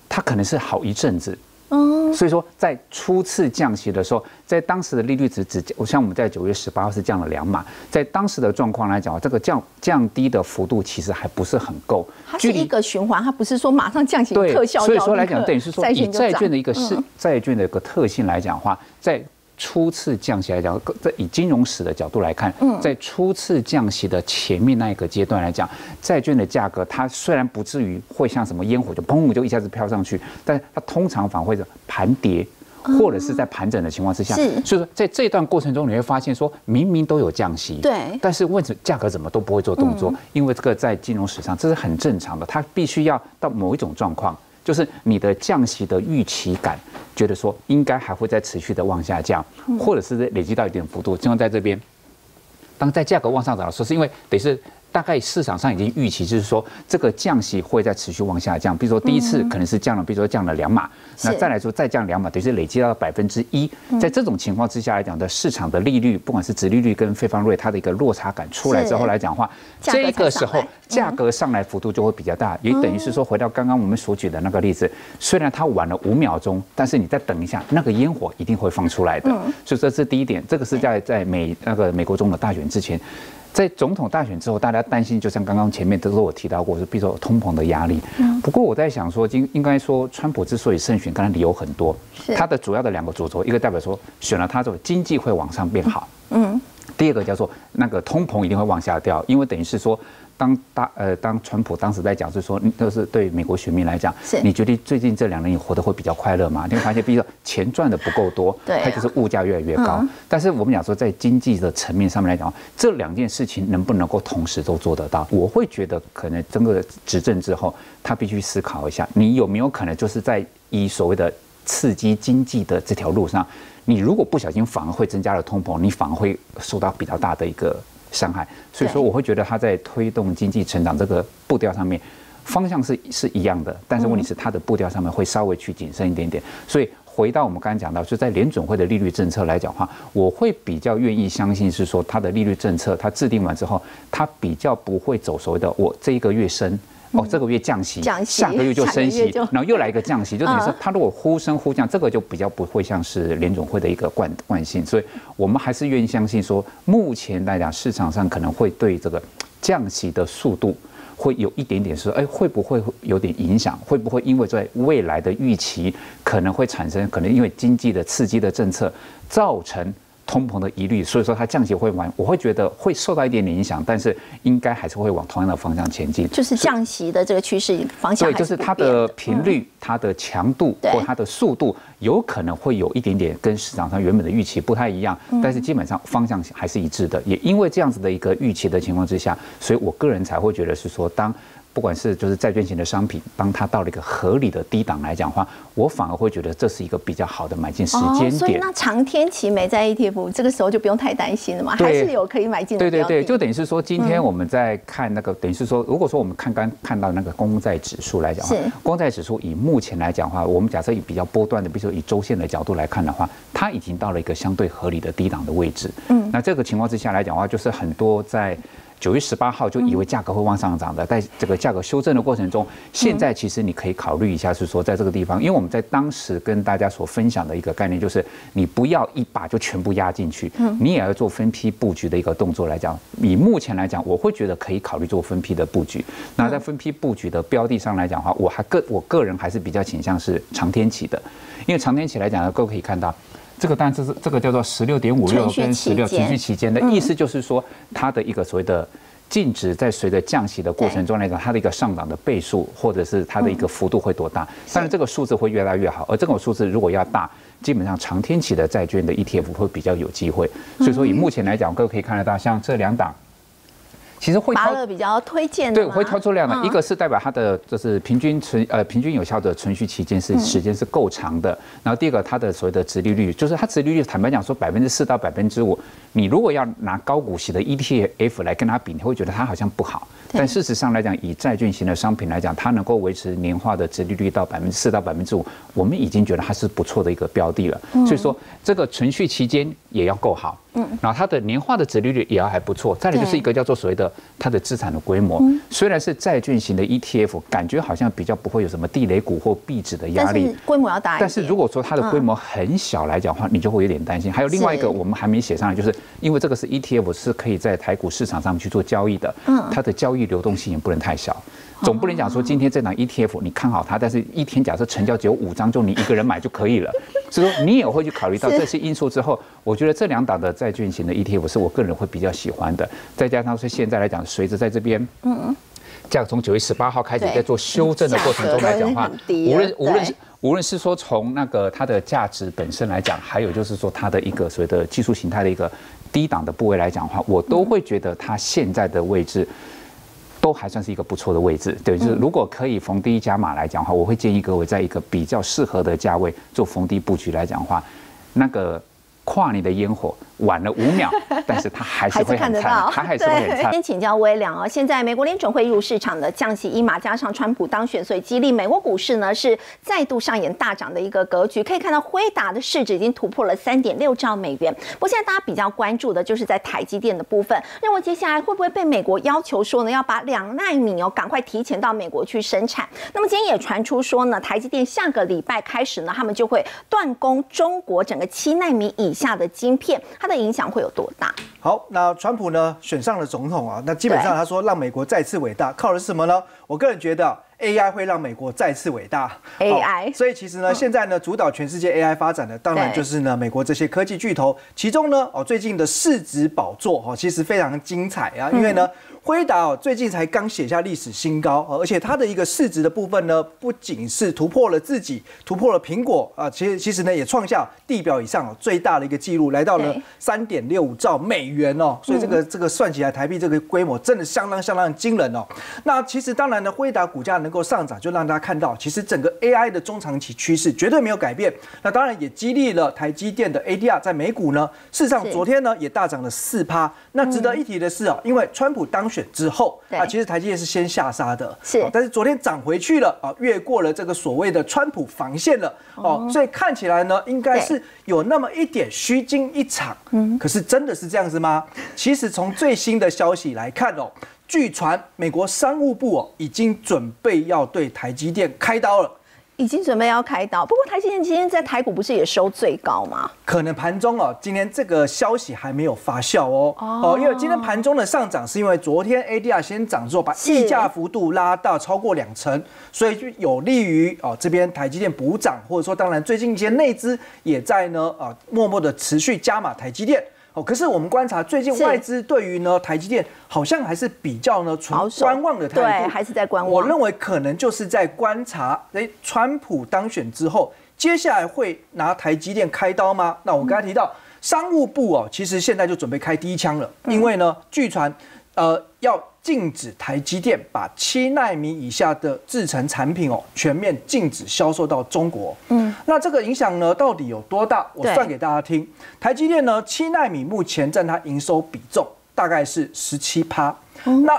它可能是好一阵子。哦，所以说在初次降息的时候，在当时的利率值只我像我们在九月十八号是降了两码，在当时的状况来讲，这个降降低的幅度其实还不是很够。它是一个循环，它不是说马上降息特效。所以说来讲，等于是说以债券的一个是债券的一个特性来讲的话，在。初次降息来讲，在以金融史的角度来看，在初次降息的前面那一个阶段来讲，债券的价格它虽然不至于会像什么烟火就砰就一下子飘上去，但它通常反会着盘跌，或者是在盘整的情况之下。所以说，在这段过程中，你会发现说，明明都有降息，对，但是问题价格怎么都不会做动作？因为这个在金融史上这是很正常的，它必须要到某一种状况。就是你的降息的预期感，觉得说应该还会再持续的往下降，或者是累积到一定幅度，就像在这边，当在价格往上涨的时候，是因为得是。大概市场上已经预期，就是说这个降息会在持续往下降。比如说第一次可能是降了，比如说降了两码，那再来说再降两码，等于是累积到百分之一。在这种情况之下来讲的市场的利率，不管是直利率跟非方瑞，它的一个落差感出来之后来讲话，这个时候价格上来幅度就会比较大。也等于是说回到刚刚我们所举的那个例子，虽然它晚了五秒钟，但是你再等一下，那个烟火一定会放出来的。所以这是第一点，这个是在在美那个美国中的大选之前。在总统大选之后，大家担心，就像刚刚前面都是我提到过，是比如说通膨的压力。不过我在想说，应应该说，川普之所以胜选，当然理由很多，他的主要的两个主轴，一个代表说选了他之后，经济会往上变好。嗯。第二个叫做那个通膨一定会往下掉，因为等于是说。当大呃，当川普当时在讲，就是说，都是对美国选民来讲，你觉得最近这两年你活得会比较快乐吗？你会发现，比如说钱赚的不够多，对，它就是物价越来越高。但是我们讲说，在经济的层面上面来讲，这两件事情能不能够同时都做得到？我会觉得，可能整个执政之后，他必须思考一下，你有没有可能就是在以所谓的刺激经济的这条路上，你如果不小心反而会增加了通膨，你反而会受到比较大的一个。伤害，所以说我会觉得他在推动经济成长这个步调上面，方向是是一样的，但是问题是他的步调上面会稍微去谨慎一点点。所以回到我们刚才讲到，就在联准会的利率政策来讲话，我会比较愿意相信是说他的利率政策，他制定完之后，他比较不会走所谓的我这一个月升。哦，这个月降息，下个月就升息，然后又来一个降息，就等于说，它如果忽升忽降，这个就比较不会像是联总会的一个惯惯性，所以我们还是愿意相信说，目前来讲市场上可能会对这个降息的速度会有一点点说，哎，会不会有点影响？会不会因为在未来的预期可能会产生，可能因为经济的刺激的政策造成。通膨的疑虑，所以说它降息会往，我会觉得会受到一点点影响，但是应该还是会往同样的方向前进。就是降息的这个趋势方向。对，就是它的频率、它的强度或它的速度，有可能会有一点点跟市场上原本的预期不太一样，但是基本上方向还是一致的。也因为这样子的一个预期的情况之下，所以我个人才会觉得是说当。不管是就是债券型的商品，当它到了一个合理的低档来讲话，我反而会觉得这是一个比较好的买进时间点。所以那长天期美债 ETF 这个时候就不用太担心了嘛，还是有可以买进的。对对对，就等于是说，今天我们在看那个，等于是说，如果说我们看刚看到那个公债指数来讲，是公债指数以目前来讲话，我们假设以比较波段的，比如说以周线的角度来看的话，它已经到了一个相对合理的低档的位置。嗯，那这个情况之下来讲的话，就是很多在。九月十八号就以为价格会往上涨的，在这个价格修正的过程中，现在其实你可以考虑一下，是说在这个地方，因为我们在当时跟大家所分享的一个概念，就是你不要一把就全部压进去，你也要做分批布局的一个动作来讲。以目前来讲，我会觉得可以考虑做分批的布局。那在分批布局的标的上来讲的话，我还个我个人还是比较倾向是长天期的，因为长天期来讲呢，各位可以看到。这个单词是这个叫做十六点五六跟十六持续期间的意思，就是说它的一个所谓的净值在随着降息的过程中来讲，它的一个上涨的倍数或者是它的一个幅度会多大？但是这个数字会越来越好，而这种数字如果要大，基本上长天期的债券的 ETF 会比较有机会。所以说以目前来讲，各位可以看得到，像这两档。其实会拔了比较推荐的对，会挑出两个，嗯。一个是代表它的就是平均存呃平均有效的存续期间是时间是够长的，然后第二个它的所谓的殖利率，就是它殖利率坦白讲说百分之四到百分之五，你如果要拿高股息的 ETF 来跟它比，你会觉得它好像不好，但事实上来讲，以债券型的商品来讲，它能够维持年化的殖利率到百分之四到百分之五，我们已经觉得它是不错的一个标的了。所以说这个存续期间也要够好，嗯，然后它的年化的殖利率也要还不错，再来就是一个叫做所谓的它的资产的规模，虽然是债券型的 ETF，感觉好像比较不会有什么地雷股或壁纸的压力。规模要大一点。但是如果说它的规模很小来讲的话，你就会有点担心。还有另外一个我们还没写上来，就是因为这个是 ETF 是可以在台股市场上去做交易的，嗯它的交易流动性也不能太小。总不能讲说今天这档 ETF 你看好它，但是一天假设成交只有五张，就你一个人买就可以了。所以说你也会去考虑到是这些因素之后，我觉得这两档的债券型的 ETF 是我个人会比较喜欢的。再加上是现在来讲，随着在这边，嗯，价格从九月十八号开始在做修正的过程中来讲的话无论无论是对无论是说从那个它的价值本身来讲，还有就是说它的一个所谓的技术形态的一个低档的部位来讲的话，我都会觉得它现在的位置。都还算是一个不错的位置，对，就是如果可以逢低加码来讲的话，我会建议各位在一个比较适合的价位做逢低布局来讲的话，那个跨你的烟火晚了五秒，但是它还是会看得到，烂，它还是会很灿烂。先请教微良哦，现在美国联准会入市场的降息一码，加上川普当选，所以激励美国股市呢是再度上演大涨的一个格局。可以看到辉达的市值已经突破了三点六兆美元。不过现在大家比较关注的就是在台积电的部分，认为接下来会不会被美国要求说呢，要把两纳米哦赶快提前到美国去生产？那么今天也传出说呢，台积电下个礼拜开始呢，他们就会断供中国整个七纳米以下的晶片，它的影响会有多大？好，那川普呢选上了总统啊，那基本上他说让美国再次伟大，靠的是什么呢？我个人觉得 AI 会让美国再次伟大。AI 好所以其实呢，现在呢主导全世界 AI 发展的，当然就是呢美国这些科技巨头，其中呢哦最近的市值宝座哦其实非常精彩啊，因为呢。辉达哦，最近才刚写下历史新高，哦而且它的一个市值的部分呢，不仅是突破了自己，突破了苹果啊，其实其实呢也创下地表以上哦最大的一个记录，来到了对三点六五兆美元哦，所以这个这个算起来台币这个规模真的相当相当惊人哦。那其实当然呢，辉达股价能够上涨，就让大家看到，其实整个 AI 的中长期趋势绝对没有改变。那当然也激励了台积电的 ADR 在美股呢，事实上昨天呢也大涨了四趴。那值得一提的是啊，因为川普当选之后啊，其实台积电是先下杀的，是哦但是昨天涨回去了啊，越过了这个所谓的川普防线了哦，所以看起来呢，应该是有那么一点虚惊一场。嗯，可是真的是这样子吗？其实从最新的消息来看哦，据传美国商务部哦已经准备要对台积电开刀了。已经准备要开刀，不过台积电今天在台股不是也收最高吗？可能盘中哦，今天这个消息还没有发酵哦。哦，因为今天盘中的上涨是因为昨天 ADR 先涨之后，把是溢价幅度拉到超过两成，所以就有利于哦这边台积电补涨，或者说当然最近一些内资也在呢啊默默的持续加码台积电。哦，可是我们观察最近外资对于呢台积电好像还是比较呢保守。纯观望的态度，对还是在观望。我认为可能就是在观察，哎，川普当选之后，接下来会拿台积电开刀吗？那我刚才提到商务部哦，其实现在就准备开第一枪了，因为呢，据传，呃，要禁止台积电把七纳米以下的制成产品哦，全面禁止销售到中国。嗯，那这个影响呢，到底有多大？我算给大家听。台积电呢，七纳米目前占它营收比重大概是十七趴，那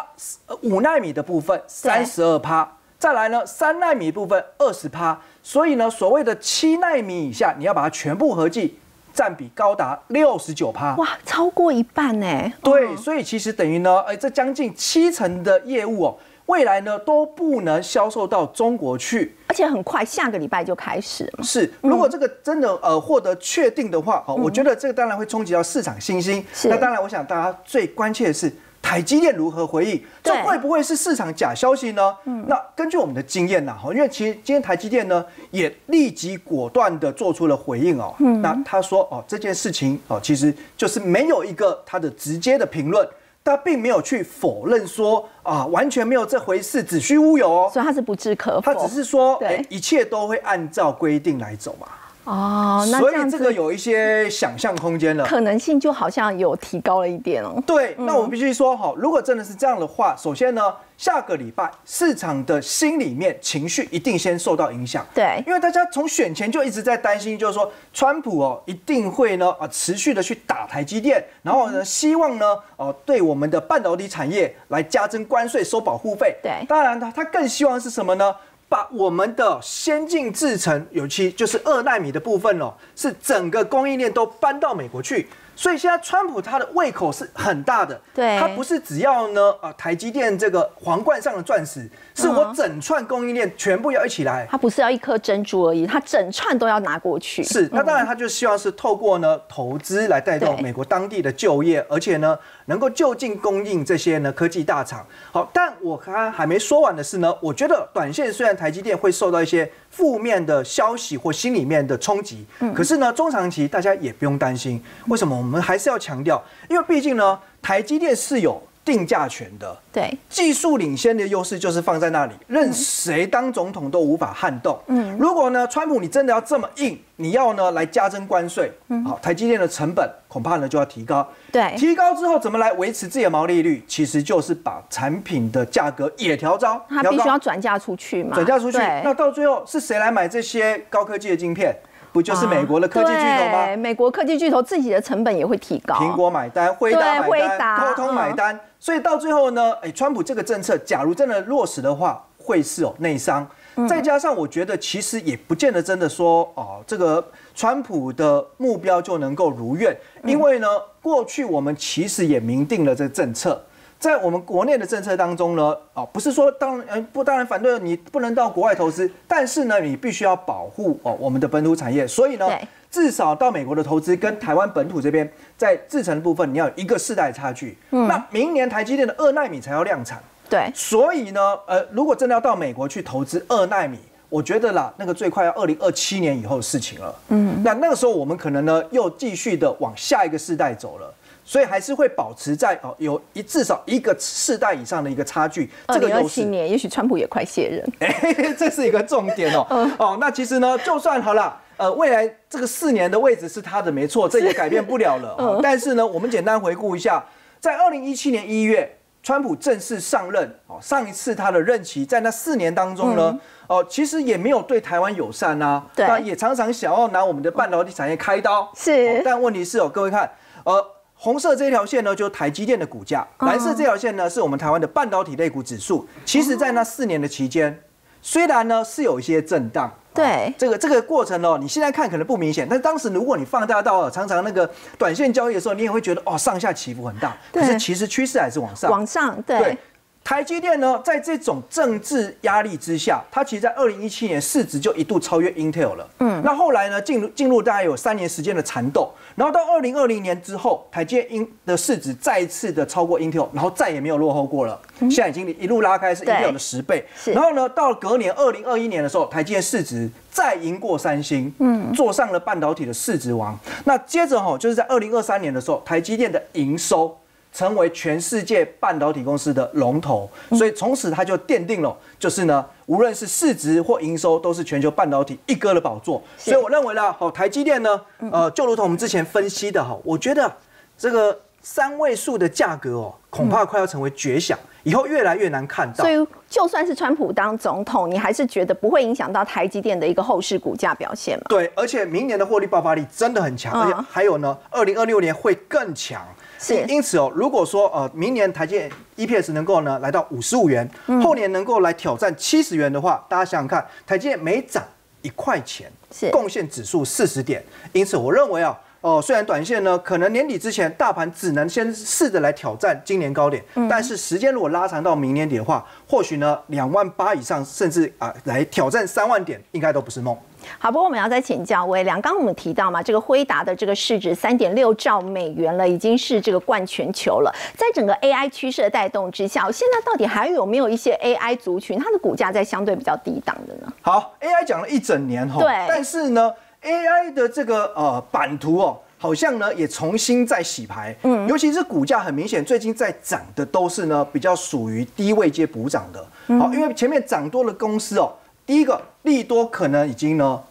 呃五纳米的部分三十二趴，再来呢三纳米部分二十趴，所以呢，所谓的七纳米以下，你要把它全部合计，占比高达六十九趴。哇，超过一半呢！对，所以其实等于呢，哎，这将近七成的业务哦，未来呢都不能销售到中国去。而且很快下个礼拜就开始了。是，如果这个真的呃获得确定的话，哦，我觉得这个当然会冲击到市场信心。是那当然，我想大家最关切的是台积电如何回应，这对会不会是市场假消息呢？嗯那根据我们的经验呐，哈，因为其实今天台积电呢也立即果断的做出了回应哦。嗯那他说哦这件事情哦其实就是没有一个他的直接的评论。他并没有去否认说啊，完全没有这回事，子虚乌有哦。所以他是不置可否。他只是说，对哎，一切都会按照规定来走嘛。哦，所以这个有一些想象空间了，可能性就好像有提高了一点哦。对，那我必须说哈，如果真的是这样的话，首先呢，下个礼拜市场的心里面情绪一定先受到影响。对，因为大家从选前就一直在担心，就是说川普哦一定会呢啊持续的去打台积电，然后呢希望呢哦对我们的半导体产业来加征关税、收保护费。对，当然他他更希望是什么呢？把我们的先进制程，尤其就是二纳米的部分哦，是整个供应链都搬到美国去。所以现在川普他的胃口是很大的，对，他不是只要呢啊台积电这个皇冠上的钻石，是我整串供应链全部要一起来，它不是要一颗珍珠而已，它整串都要拿过去。是，那当然他就希望是透过呢投资来带动美国当地的就业，而且呢能够就近供应这些呢科技大厂。好，但我刚刚还没说完的是呢，我觉得短线虽然台积电会受到一些。负面的消息或心里面的冲击，可是呢，中长期大家也不用担心。为什么？我们还是要强调，因为毕竟呢，台积电是有定价权的，对，技术领先的优势就是放在那里，任谁当总统都无法撼动。嗯，如果呢，川普你真的要这么硬，你要呢来加征关税，好，台积电的成本恐怕呢就要提高。对，提高之后怎么来维持自己的毛利率？其实就是把产品的价格也调高，它必须要转嫁出去嘛。转嫁出去，那到最后是谁来买这些高科技的晶片？不就是美国的科技巨头吗？美国科技巨头自己的成本也会提高。苹果买单，辉达买单，高通买单。所以到最后呢，哎，川普这个政策，假如真的落实的话，会是有内伤。再加上我觉得，其实也不见得真的说哦，这个川普的目标就能够如愿，因为呢，过去我们其实也明定了这个政策。在我们国内的政策当中呢，哦，不是说当然不当然反对你不能到国外投资，但是呢，你必须要保护哦我们的本土产业，所以呢，至少到美国的投资跟台湾本土这边在制成的部分，你要有一个世代差距。嗯，那明年台积电的二纳米才要量产，对，所以呢，呃，如果真的要到美国去投资二纳米，我觉得啦，那个最快要二零二七年以后的事情了。嗯，那那个时候我们可能呢又继续的往下一个世代走了。所以还是会保持在哦，有一至少一个世代以上的一个差距。这个有七年，也许川普也快卸任。哎，这是一个重点哦。哦，那其实呢，就算好了，呃，未来这个四年的位置是他的，没错，这也改变不了了。但是呢，我们简单回顾一下，在二零一七年一月，川普正式上任。哦，上一次他的任期在那四年当中呢，哦，其实也没有对台湾友善啊。对。也常常想要拿我们的半导体产业开刀。是。但问题是哦，各位看，呃。红色这条线呢，就是台积电的股价；蓝色这条线呢，是我们台湾的半导体类股指数。其实，在那四年的期间，虽然呢是有一些震荡，对这个这个过程哦，你现在看可能不明显，但当时如果你放大到常常那个短线交易的时候，你也会觉得哦，上下起伏很大。可是其实趋势还是往上，往上对。台积电呢，在这种政治压力之下，它其实，在二零一七年市值就一度超越 Intel 了。嗯，那后来呢，进入进入大概有三年时间的缠斗，然后到二零二零年之后，台积电的市值再一次的超过 Intel，然后再也没有落后过了。现在已经一路拉开是 Intel 的十倍。然后呢，到了隔年二零二一年的时候，台积电市值再赢过三星，嗯，坐上了半导体的市值王。那接着哈，就是在二零二三年的时候，台积电的营收。成为全世界半导体公司的龙头，所以从此它就奠定了，就是呢，无论是市值或营收，都是全球半导体一哥的宝座。所以我认为呢，好，台积电呢，呃，就如同我们之前分析的哈，我觉得这个三位数的价格哦，恐怕快要成为绝响，以后越来越难看到。所以就算是川普当总统，你还是觉得不会影响到台积电的一个后市股价表现吗？对，而且明年的获利爆发力真的很强，而且还有呢，二零二六年会更强。是，因此哦，如果说呃，明年台积电 EPS 能够呢来到五十五元，后年能够来挑战七十元的话，大家想想看，台积电每涨一块钱，是贡献指数四十点。因此，我认为啊，哦，虽然短线呢，可能年底之前大盘只能先试着来挑战今年高点，但是时间如果拉长到明年底的话，或许呢两万八以上，甚至啊来挑战三万点，应该都不是梦。好，不过我们要再请教魏良。刚刚我们提到嘛，这个辉达的这个市值三点六兆美元了，已经是这个冠全球了。在整个 AI 趋势的带动之下，现在到底还有没有一些 AI 族群，它的股价在相对比较低档的呢？好，AI 讲了一整年哈，对，但是呢，AI 的这个呃版图哦，好像呢也重新在洗牌，嗯，尤其是股价很明显，最近在涨的都是呢比较属于低位接补涨的，好，因为前面涨多了公司哦。第一个利多可能已经呢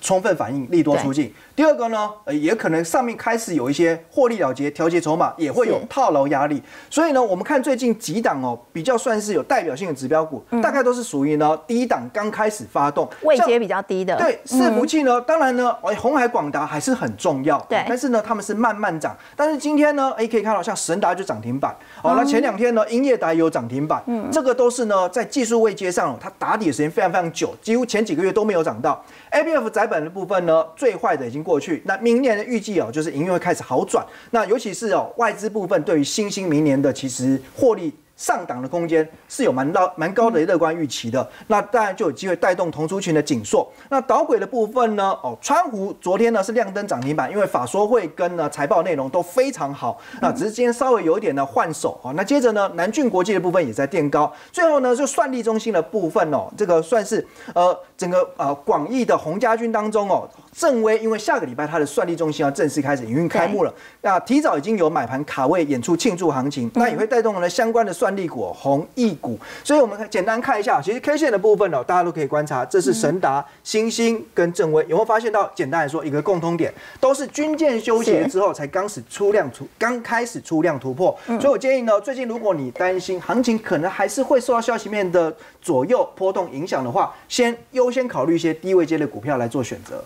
充分反应利多出境。第二个呢，呃，也可能上面开始有一些获利了结、调节筹码，也会有套牢压力。所以呢，我们看最近几档哦，比较算是有代表性的指标股，大概都是属于呢第一档刚开始发动，位阶比较低的。对，伺服器呢，当然呢，哎，红海、广达还是很重要。对，但是呢，他们是慢慢涨。但是今天呢，哎，可以看到像神达就涨停板。哦，那前两天呢，英业达也有涨停板。嗯，这个都是呢，在技术位阶上，它打底的时间非常非常久，几乎前几个月都没有涨到。A B F 窄本的部分呢，最坏的已经过去。那明年的预计哦，就是营运会开始好转。那尤其是哦，外资部分对于新兴明年的其实获利。上档的空间是有蛮高蛮高的乐观预期的，那当然就有机会带动同族群的紧缩。那导轨的部分呢？哦，川湖昨天呢是亮灯涨停板，因为法说会跟呢财报内容都非常好。那只是今天稍微有一点的换手哦。那接着呢，南郡国际的部分也在垫高。最后呢，就算力中心的部分哦，这个算是呃整个呃广义的洪家军当中哦，正威因为下个礼拜它的算力中心要正式开始营运开幕了，那提早已经有买盘卡位演出庆祝行情，那也会带动了相关的算。力股、红益股，所以我们简单看一下，其实 K 线的部分呢，大家都可以观察，这是神达、星星跟正威，有没有发现到？简单来说，一个共通点，都是军舰休息之后才刚始出量突，刚开始出量突破。所以我建议呢，最近如果你担心行情可能还是会受到消息面的左右波动影响的话，先优先考虑一些低位阶的股票来做选择。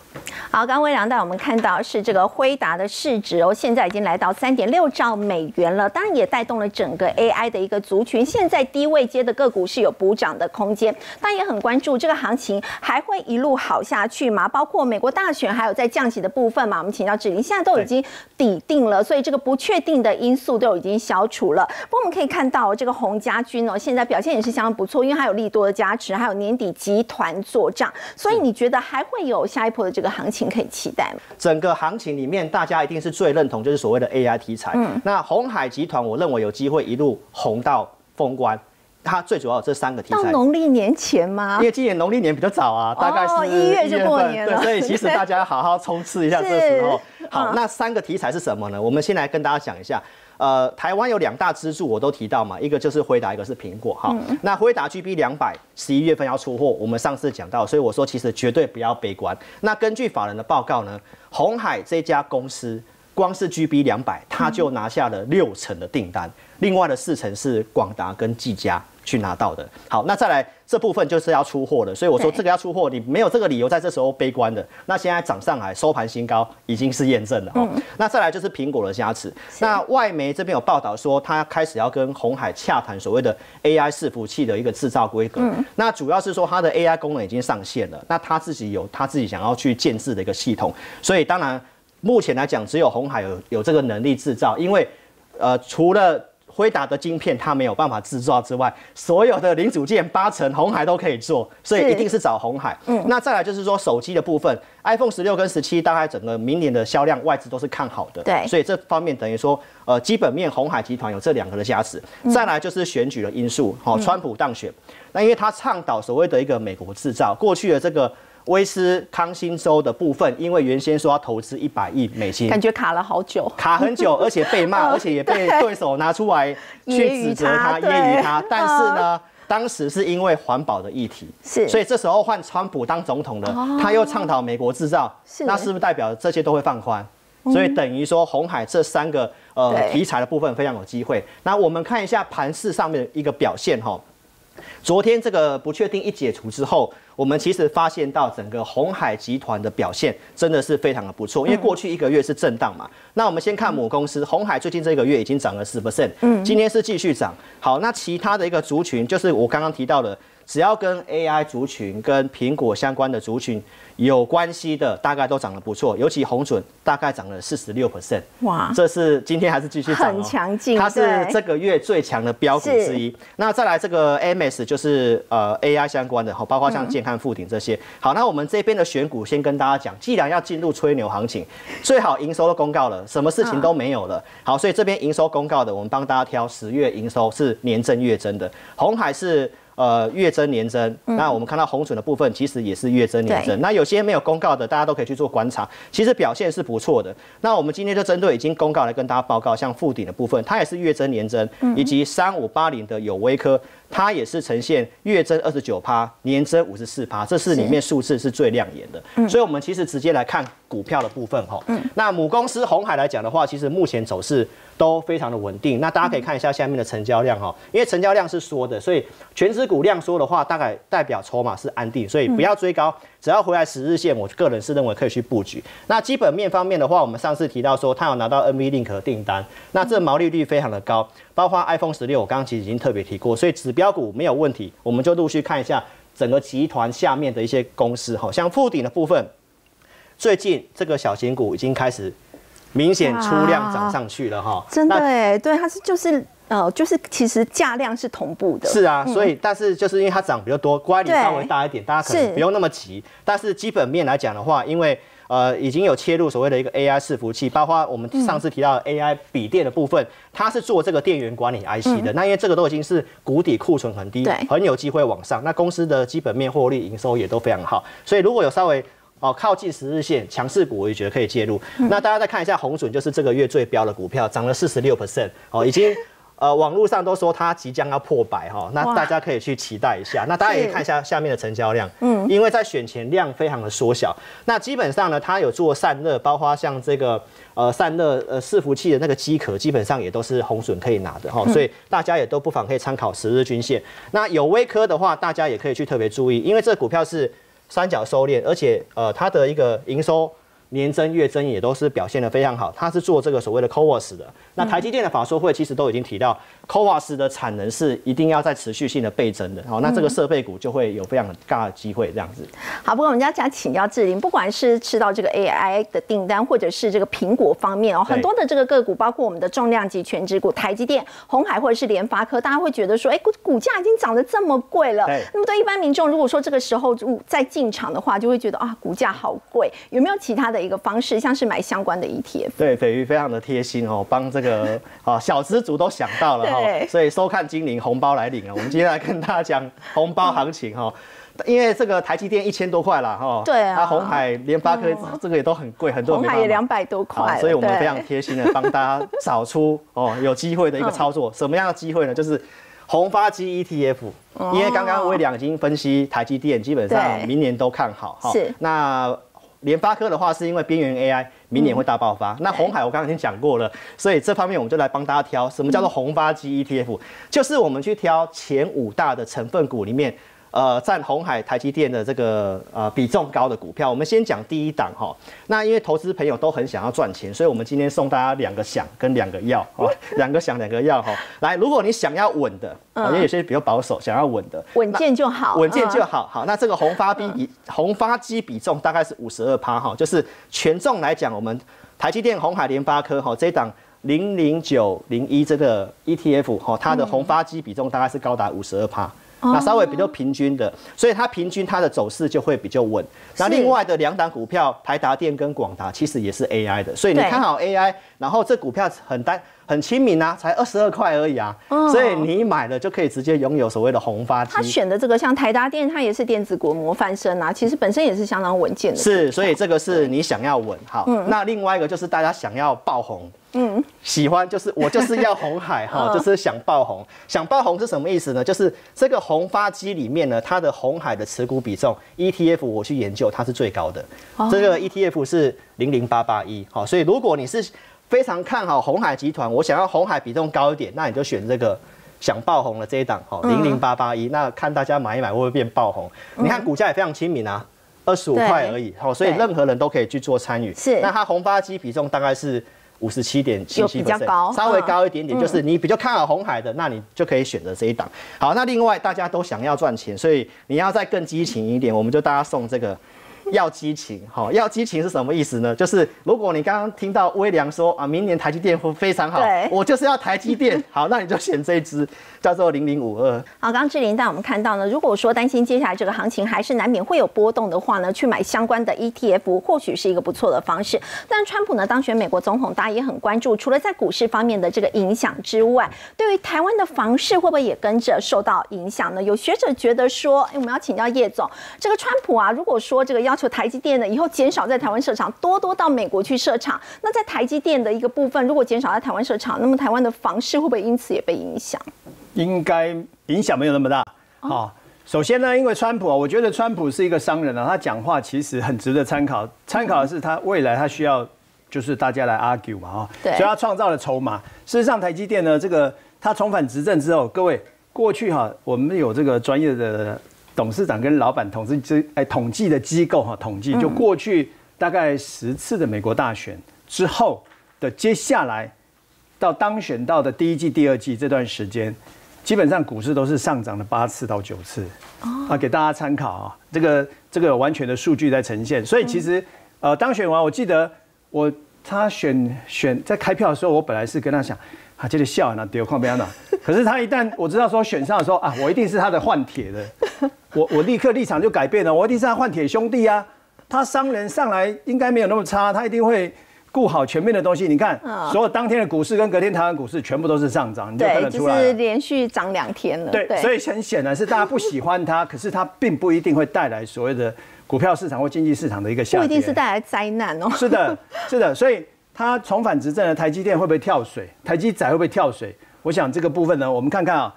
好，刚刚微良带我们看到是这个辉达的市值哦，现在已经来到三点六兆美元了，当然也带动了整个 AI 的一个族群。现在低位接的个股是有补涨的空间，但也很关注这个行情还会一路好下去吗？包括美国大选还有在降息的部分嘛，我们请教志玲，现在都已经底定了，所以这个不确定的因素都已经消除了。不过我们可以看到这个洪家军哦，现在表现也是相当不错，因为它有利多的加持，还有年底集团做账，所以你觉得还会有下一波的这个行情？可以期待吗？整个行情里面，大家一定是最认同就是所谓的 AI 题材。嗯，那红海集团，我认为有机会一路红到封关。它最主要这三个题材。到农历年前吗？因为今年农历年比较早啊，大概是一月就过年了。对，所以 其实大家好好冲刺一下这时候。好，那三个题材是什么呢？我们先来跟大家讲一下。呃，台湾有两大支柱，我都提到嘛，一个就是辉达，一个是苹果。哈，那辉达 GB 两百十一月份要出货，我们上次讲到，所以我说其实绝对不要悲观。那根据法人的报告呢，红海这家公司光是 GB 两百，它就拿下了六成的订单，另外的四成是广达跟技嘉。去拿到的，好，那再来这部分就是要出货的，所以我说这个要出货，你没有这个理由在这时候悲观的。那现在涨上来收盘新高已经是验证了哈。那再来就是苹果的加持，那外媒这边有报道说，他开始要跟红海洽谈所谓的 AI 伺服器的一个制造规格。那主要是说它的 AI 功能已经上线了，那他自己有他自己想要去建制的一个系统，所以当然目前来讲，只有红海有有这个能力制造，因为呃除了辉达的晶片它没有办法制造之外，所有的零组件八成红海都可以做，所以一定是找红海。嗯，那再来就是说手机的部分，iPhone 十六跟十七大概整个明年的销量外资都是看好的。对，所以这方面等于说，呃，基本面红海集团有这两个的加持。再来就是选举的因素，好，川普当选，那因为他倡导所谓的一个美国制造，过去的这个。威斯康星州的部分，因为原先说要投资一百亿美金，感觉卡了好久，卡很久，而且被骂，而且也被对手拿出来去指责他、揶揄他。但是呢，当时是因为环保的议题，是，所以这时候换川普当总统了，他又倡导美国制造，那是不是代表这些都会放宽？所以等于说红海这三个呃题材的部分非常有机会。那我们看一下盘市上面的一个表现哈。昨天这个不确定一解除之后，我们其实发现到整个红海集团的表现真的是非常的不错，因为过去一个月是震荡嘛。那我们先看母公司红海，最近这个月已经涨了十 percent，嗯，今天是继续涨。好，那其他的一个族群，就是我刚刚提到的。只要跟 AI 族群、跟苹果相关的族群有关系的，大概都涨得不错。尤其红准大概涨了四十六 percent，哇！这是今天还是继续涨？很强劲，它是这个月最强的标股之一。那再来这个 MS 就是呃 AI 相关的，好，包括像健康、富鼎这些。好，那我们这边的选股先跟大家讲，既然要进入吹牛行情，最好营收都公告了，什么事情都没有了。好，所以这边营收公告的，我们帮大家挑十月营收是年增月增的，红海是。呃，月增年增，那我们看到红准的部分其实也是月增年增。那有些没有公告的，大家都可以去做观察，其实表现是不错的。那我们今天就针对已经公告来跟大家报告，像富鼎的部分，它也是月增年增，以及三五八零的有微科。它也是呈现月增二十九趴，年增五十四趴，这是里面数字是最亮眼的。所以，我们其实直接来看股票的部分哈。嗯那母公司红海来讲的话，其实目前走势都非常的稳定。那大家可以看一下下面的成交量哈，因为成交量是缩的，所以全指股量缩的话，大概代表筹码是安定，所以不要追高，只要回来十日线，我个人是认为可以去布局。那基本面方面的话，我们上次提到说，它有拿到 NVLink 的订单，那这毛利率非常的高，包括 iPhone 十六，我刚刚其实已经特别提过，所以指标股没有问题，我们就陆续看一下整个集团下面的一些公司好，像附顶的部分，最近这个小型股已经开始明显出量涨上去了哈，真的哎，对，它是就是呃，就是其实价量是同步的，是啊，所以但是就是因为它涨比较多，乖离稍微大一点，大家可能不用那么急，但是基本面来讲的话，因为呃，已经有切入所谓的一个 AI 伺服器，包括我们上次提到的 AI 笔电的部分，它是做这个电源管理 IC 的。那因为这个都已经是谷底库存很低，很有机会往上。那公司的基本面获利营收也都非常好，所以如果有稍微哦靠近十日线强势股，我也觉得可以介入。那大家再看一下红准，就是这个月最标的股票，涨了四十六 percent 哦，已经。呃，网络上都说它即将要破百哈，那大家可以去期待一下。那大家也可以看一下下面的成交量，嗯，因为在选前量非常的缩小。那基本上呢，它有做散热，包括像这个呃散热呃伺服器的那个机壳，基本上也都是红笋可以拿的哈，所以大家也都不妨可以参考十日均线。那有微科的话，大家也可以去特别注意，因为这股票是三角收敛，而且呃它的一个营收。年增月增也都是表现的非常好，它是做这个所谓的 CoWoS 的。那台积电的法说会其实都已经提到，CoWoS 的产能是一定要在持续性的倍增的。好，那这个设备股就会有非常大的机会这样子。好，不过我们家想请教志玲，不管是吃到这个 AI 的订单，或者是这个苹果方面哦，很多的这个个股，包括我们的重量级全指股台积电、红海或者是联发科，大家会觉得说，哎，股股价已经涨得这么贵了。那么对一般民众，如果说这个时候再进场的话，就会觉得啊，股价好贵。有没有其他的？一个方式，像是买相关的 ETF，对，斐鱼非常的贴心哦，帮这个啊 小资族都想到了哈，所以收看精灵红包来领啊，我们今天来跟大家讲红包行情哈，因为这个台积电一千多块了哈，对啊，红海联发科这个也都很贵，很多红海也两百多块，所以我们非常贴心的帮大家找出哦 有机会的一个操作，什么样的机会呢？就是红发机 ETF，因为刚刚威廉已经分析台积电基本上明年都看好哈，是。那。联发科的话，是因为边缘 AI 明年会大爆发。那红海我刚刚已经讲过了，所以这方面我们就来帮大家挑，什么叫做红发机 ETF，就是我们去挑前五大的成分股里面。呃，占红海、台积电的这个呃比重高的股票，我们先讲第一档哈。那因为投资朋友都很想要赚钱，所以我们今天送大家两个想跟两个要哦，两个想两个要哈。来，如果你想要稳的，因为有些比较保守，想要稳的，稳健就好，稳健就好。好，那这个红发比比红发机比重大概是五十二趴哈，就是权重来讲，我们台积电、红海、联发科哈这一档零零九零一这个 ETF 哈，它的红发机比重大概是高达五十二趴。那稍微比较平均的，所以它平均它的走势就会比较稳。那另外的两档股票，台达电跟广达，其实也是 AI 的，所以你看好 AI，然后这股票很单很亲民啊，才二十二块而已啊，所以你买了就可以直接拥有所谓的红发机。他选的这个像台达电，它也是电子股模范生啊，其实本身也是相当稳健的。是，所以这个是你想要稳好。那另外一个就是大家想要爆红。嗯，喜欢就是我就是要红海哈，就是想爆红。想爆红是什么意思呢？就是这个红发机里面呢，它的红海的持股比重 ETF 我去研究，它是最高的。这个 ETF 是零零八八一，好，所以如果你是非常看好红海集团，我想要红海比重高一点，那你就选这个想爆红的这一档，好，零零八八一。那看大家买一买会不会变爆红？你看股价也非常亲民啊，二十五块而已，好，所以任何人都可以去做参与。是，那它红发机比重大概是。五十七点七七比高，稍微高一点点，就是你比较看好红海的，那你就可以选择这一档。好，那另外大家都想要赚钱，所以你要再更激情一点，我们就大家送这个。要激情，好，要激情是什么意思呢？就是如果你刚刚听到微良说啊，明年台积电会非常好，我就是要台积电，好，那你就选这一支叫做零零五二。好，刚刚志玲带我们看到呢，如果说担心接下来这个行情还是难免会有波动的话呢，去买相关的 ETF 或许是一个不错的方式。但川普呢当选美国总统，大家也很关注，除了在股市方面的这个影响之外，对于台湾的房市会不会也跟着受到影响呢？有学者觉得说，哎，我们要请教叶总，这个川普啊，如果说这个要求。台积电呢，以后减少在台湾设厂，多多到美国去设厂。那在台积电的一个部分，如果减少在台湾设厂，那么台湾的房市会不会因此也被影响？应该影响没有那么大。啊，首先呢，因为川普啊，我觉得川普是一个商人啊，他讲话其实很值得参考。参考的是他未来他需要就是大家来 argue 嘛，啊，对所以他创造了筹码。事实上，台积电呢，这个他重返执政之后，各位过去哈，我们有这个专业的董事长跟老板统计之哎统计的机构哈，统计就过去大概十次的美国大选之后的接下来到当选到的第一季、第二季这段时间，基本上股市都是上涨了八次到九次，啊，给大家参考啊，这个这个有完全的数据在呈现，所以其实呃当选完，我记得我他选选在开票的时候，我本来是跟他想啊，这个笑呢丢矿不要拿，可是他一旦我知道说选上的时候啊，我一定是他的换铁的，我我立刻立场就改变了，我一定是他换铁兄弟啊，他商人上来应该没有那么差，他一定会。顾好全面的东西，你看，所有当天的股市跟隔天台湾股市全部都是上涨，你就看对，得出来了。就是连续涨两天了。对，所以很显然是大家不喜欢它，可是它并不一定会带来所谓的股票市场或经济市场的一个下跌。不一定是带来灾难哦。是的，是的，所以它重返执政的台积电会不会跳水？台积仔会不会跳水？我想这个部分呢，我们看看啊，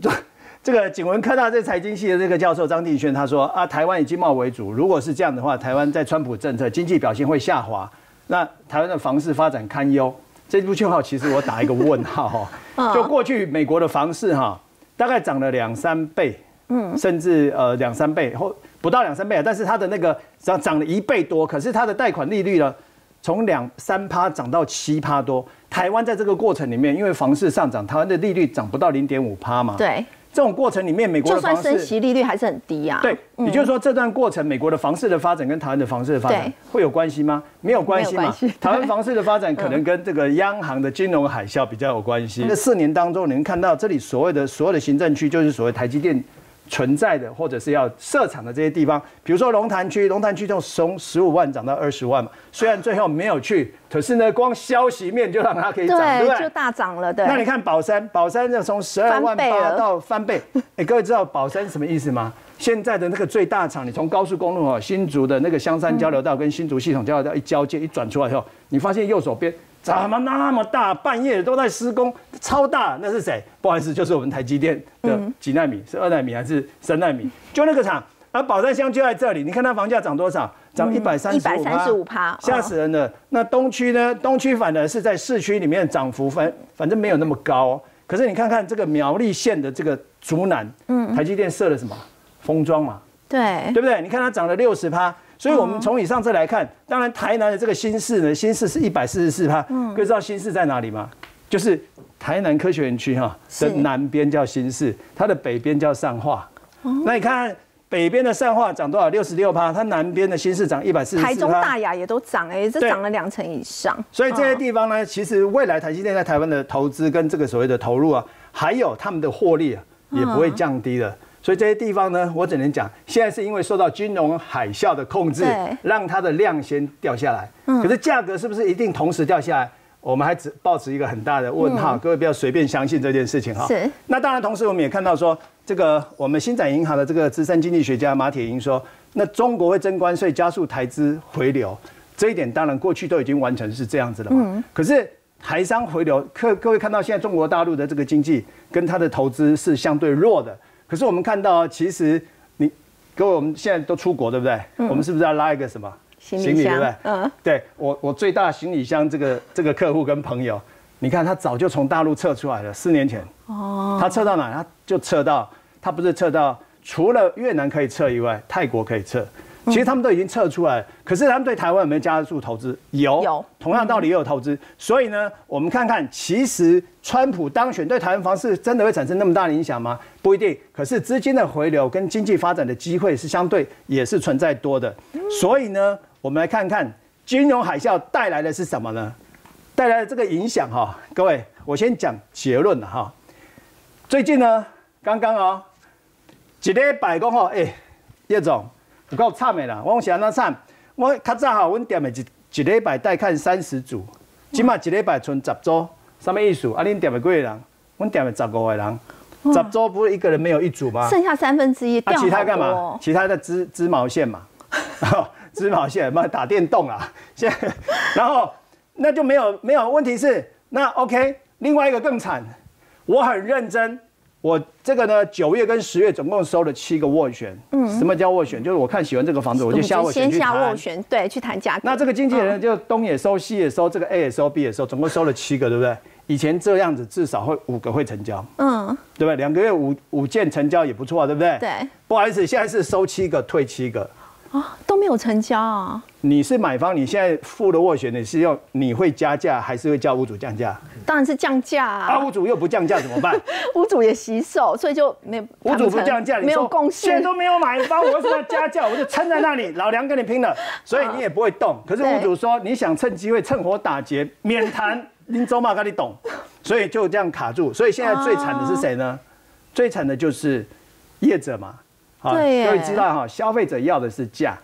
这 这个景文科大这财经系的这个教授张定轩他说啊，台湾以经贸为主，如果是这样的话，台湾在川普政策经济表现会下滑，那台湾的房市发展堪忧。这部句号其实我打一个问号哈，就过去美国的房市哈，大概涨了两三倍，嗯，甚至呃两三倍或不到两三倍啊，但是它的那个涨涨了一倍多，可是它的贷款利率呢，从两三趴涨到七趴多。台湾在这个过程里面，因为房市上涨，台湾的利率涨不到零点五趴嘛，对，这种过程里面，美国就的房市算升息利率还是很低啊。对，也就是说这段过程，美国的房市的发展跟台湾的房市的发展对会有关系吗？没有关系嘛。台湾房市的发展可能跟这个央行的金融海啸比较有关系。这四年当中，你能看到这里所谓的所有的行政区，就是所谓台积电。存在的或者是要设厂的这些地方，比如说龙潭区，龙潭区就从十五万涨到二十万嘛。虽然最后没有去，可是呢，光消息面就让它可以涨，对不对，对就？大涨了。对，那你看宝山，宝山就从十二万八到翻倍。哎，各位知道宝山是什么意思吗？现在的那个最大厂，你从高速公路哦，新竹的那个香山交流道跟新竹系统交流道一交界一转出来以后，你发现右手边怎么那么大？半夜都在施工，超大，那是谁？不好意思，就是我们台积电的几纳米，是二纳米还是三纳米？就那个厂。而宝山乡就在这里，你看它房价涨多少？涨一百三十五135%吓死人了。那东区呢？东区反而是在市区里面涨幅反反正没有那么高。可是你看看这个苗栗县的这个竹南，嗯，台积电设了什么封装嘛，对对不对？你看它涨了六十趴，所以我们从以上这来看，当然台南的这个新市呢，新市是一百四十四趴。各位知道新市在哪里吗？就是台南科学园区哈的南边叫新市，它的北边叫上化。那你看北边的上化涨多少？六十六趴，它南边的新市涨一百四十台四趴。中大雅也都涨哎，这对涨了两成以上。所以这些地方呢，其实未来台积电在台湾的投资跟这个所谓的投入啊，还有他们的获利啊，也不会降低的。所以这些地方呢，我只能讲，现在是因为受到金融海啸的控制，让它的量先掉下来。可是价格是不是一定同时掉下来？我们还只抱持一个很大的问号，各位不要随便相信这件事情哈。是。那当然，同时我们也看到说，这个我们新展银行的这个资深经济学家马铁英说，那中国会征关税，加速台资回流，这一点当然过去都已经完成是这样子了嘛。可是台商回流，各各位看到现在中国大陆的这个经济跟它的投资是相对弱的。可是我们看到，其实你各位我们现在都出国对不对？我们是不是要拉一个什么行李箱对不对？嗯，对我我最大行李箱这个这个客户跟朋友，你看他早就从大陆撤出来了，四年前。哦。他撤到哪？他就撤到，他不是撤到除了越南可以撤以外，泰国可以撤。其实他们都已经撤出来了，可是他们对台湾有没有加速投资？有，有同样道理也有投资。所以呢，我们看看，其实川普当选对台湾房市真的会产生那么大的影响吗？不一定。可是资金的回流跟经济发展的机会是相对也是存在多的。所以呢，我们来看看金融海啸带来的是什么呢？带来的这个影响哈，各位，我先讲结论了哈。最近呢，刚刚哦，一礼拜讲吼，哎、叶总有够惨的啦，我是安怎惨？我较早吼，阮店的一一礼拜带看三十组，即码一礼拜剩十组，什么意思？啊，恁店的几个人？阮店的十五个人，十组不是一个人没有一组吗？剩下三分之一啊，掉其他干嘛？其他的织织毛线嘛，织毛线，嘛打电动啊！现在，然后那就没有没有问题是那 OK。另外一个更惨，我很认真，我这个呢，九月跟十月总共收了七个斡旋。嗯，什么叫斡旋？就是我看喜欢这个房子，我就下斡旋。先下斡旋，对，去谈价格。那这个经纪人就东也收，西也收，这个 A 也收，B 也收，总共收了七个，对不对？以前这样子至少会五个会成交，嗯，对不对？两个月五五件成交也不错，对不对？对。不好意思，现在是收七个退七个。啊，都没有成交啊！你是买方，你现在付了斡旋，你是要你会加价，还是会叫屋主降价？当然是降价啊！屋主又不降价怎么办？屋主也洗手，所以就没屋主不降价，没有共识。现在都没有买方，我为什么要加价？我就撑在那里，老梁跟你拼了，所以你也不会动。可是屋主说你想趁机会趁火打劫，免谈，林走马跟你懂，所以就这样卡住。所以现在最惨的是谁呢？最惨的就是业者嘛。对，所以知道哈，消费者要的是价，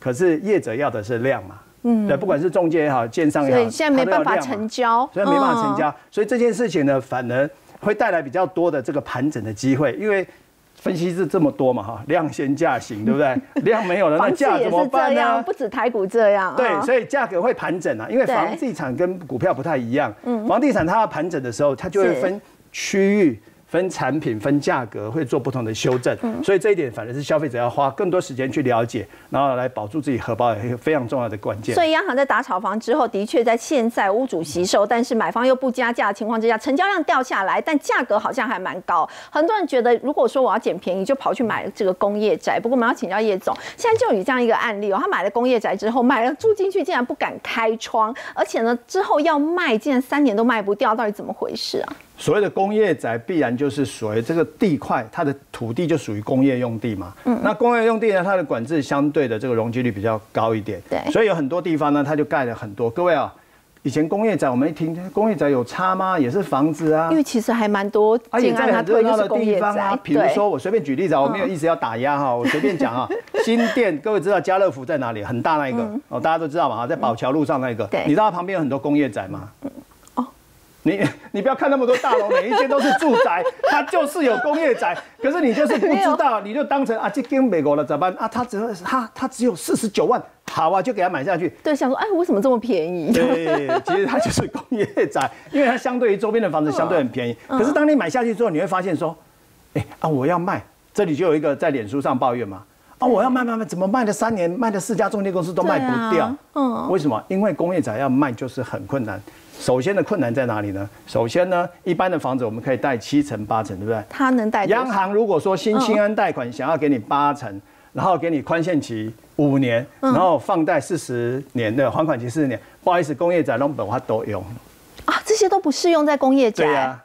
可是业者要的是量嘛。嗯，对，不管是中介也好，建商也好，现在没办法成交，所以没办法成交。所以这件事情呢，反而会带来比较多的这个盘整的机会，因为分析是这么多嘛哈，量先价行，对不对？量没有了，那价怎么办呢？不止台股这样，对，所以价格会盘整啊，因为房地产跟股票不太一样。嗯，房地产它要盘整的时候，它就会分区域。分产品、分价格会做不同的修正，所以这一点反而是消费者要花更多时间去了解，然后来保住自己荷包，一个非常重要的关键。所以央行在打炒房之后，的确在现在屋主吸收，但是买方又不加价的情况之下，成交量掉下来，但价格好像还蛮高。很多人觉得，如果说我要捡便宜，就跑去买这个工业宅。不过我们要请教叶总，现在就有这样一个案例哦，他买了工业宅之后，买了住进去竟然不敢开窗，而且呢之后要卖，竟然三年都卖不掉，到底怎么回事啊？所谓的工业宅，必然就是所谓这个地块，它的土地就属于工业用地嘛。嗯。那工业用地呢，它的管制相对的这个容积率比较高一点。对。所以有很多地方呢，它就盖了很多。各位啊，以前工业宅我们一听，工业宅有差吗？也是房子啊。因为其实还蛮多，而且在很热闹的地方啊。比如说，我随便举例子啊，我没有意思要打压哈，我随便讲啊。新店，各位知道家乐福在哪里？很大那一个哦，大家都知道嘛哈，在宝桥路上那个。对。你知道旁边有很多工业宅吗？你 你不要看那么多大楼，每一间都是住宅，它就是有工业宅。可是你就是不知道，你就当成啊，这跟美国了怎么办啊？它只它它只有四十九万，好啊，就给它买下去。对，想说哎，为什么这么便宜？对，其实它就是工业宅，因为它相对于周边的房子相对很便宜。可是当你买下去之后，你会发现说，哎啊，我要卖，这里就有一个在脸书上抱怨嘛，啊，我要卖卖卖，怎么卖了三年，卖了四家中介公司都卖不掉？嗯，为什么？因为工业宅要卖就是很困难。首先的困难在哪里呢？首先呢，一般的房子我们可以贷七成八成，对不对？它能贷。央行如果说新青安贷款想要给你八成，然后给你宽限期五年，然后放贷四十年的还款期四十年，不好意思，工业宅、农本它都用。啊，这些都不适用在工业宅。对呀。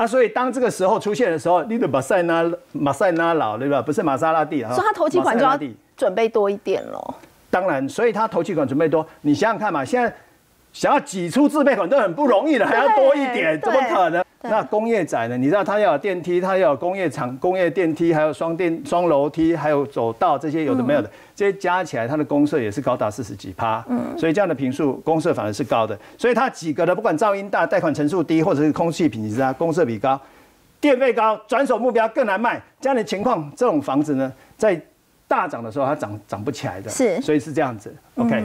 啊，所以当这个时候出现的时候，你的马塞拉马塞拉老对吧？不是玛莎拉蒂啊。所以它投期款就要准备多一点喽。当然，所以他投期款准备多，你想想看嘛，现在。想要挤出自备款都很不容易了，还要多一点，怎么可能？那工业宅呢？你知道它要有电梯，它要有工业厂、工业电梯，还有双电、双楼梯，还有走道，这些有的没有的，这些加起来它的公设也是高达四十几趴。嗯，所以这样的平数公设反而是高的。所以它几个的，不管噪音大、贷款成数低，或者是空气品质啊，公设比高，电费高，转手目标更难卖。这样的情况，这种房子呢，在大涨的时候它涨涨不起来的。是，所以是这样子。OK。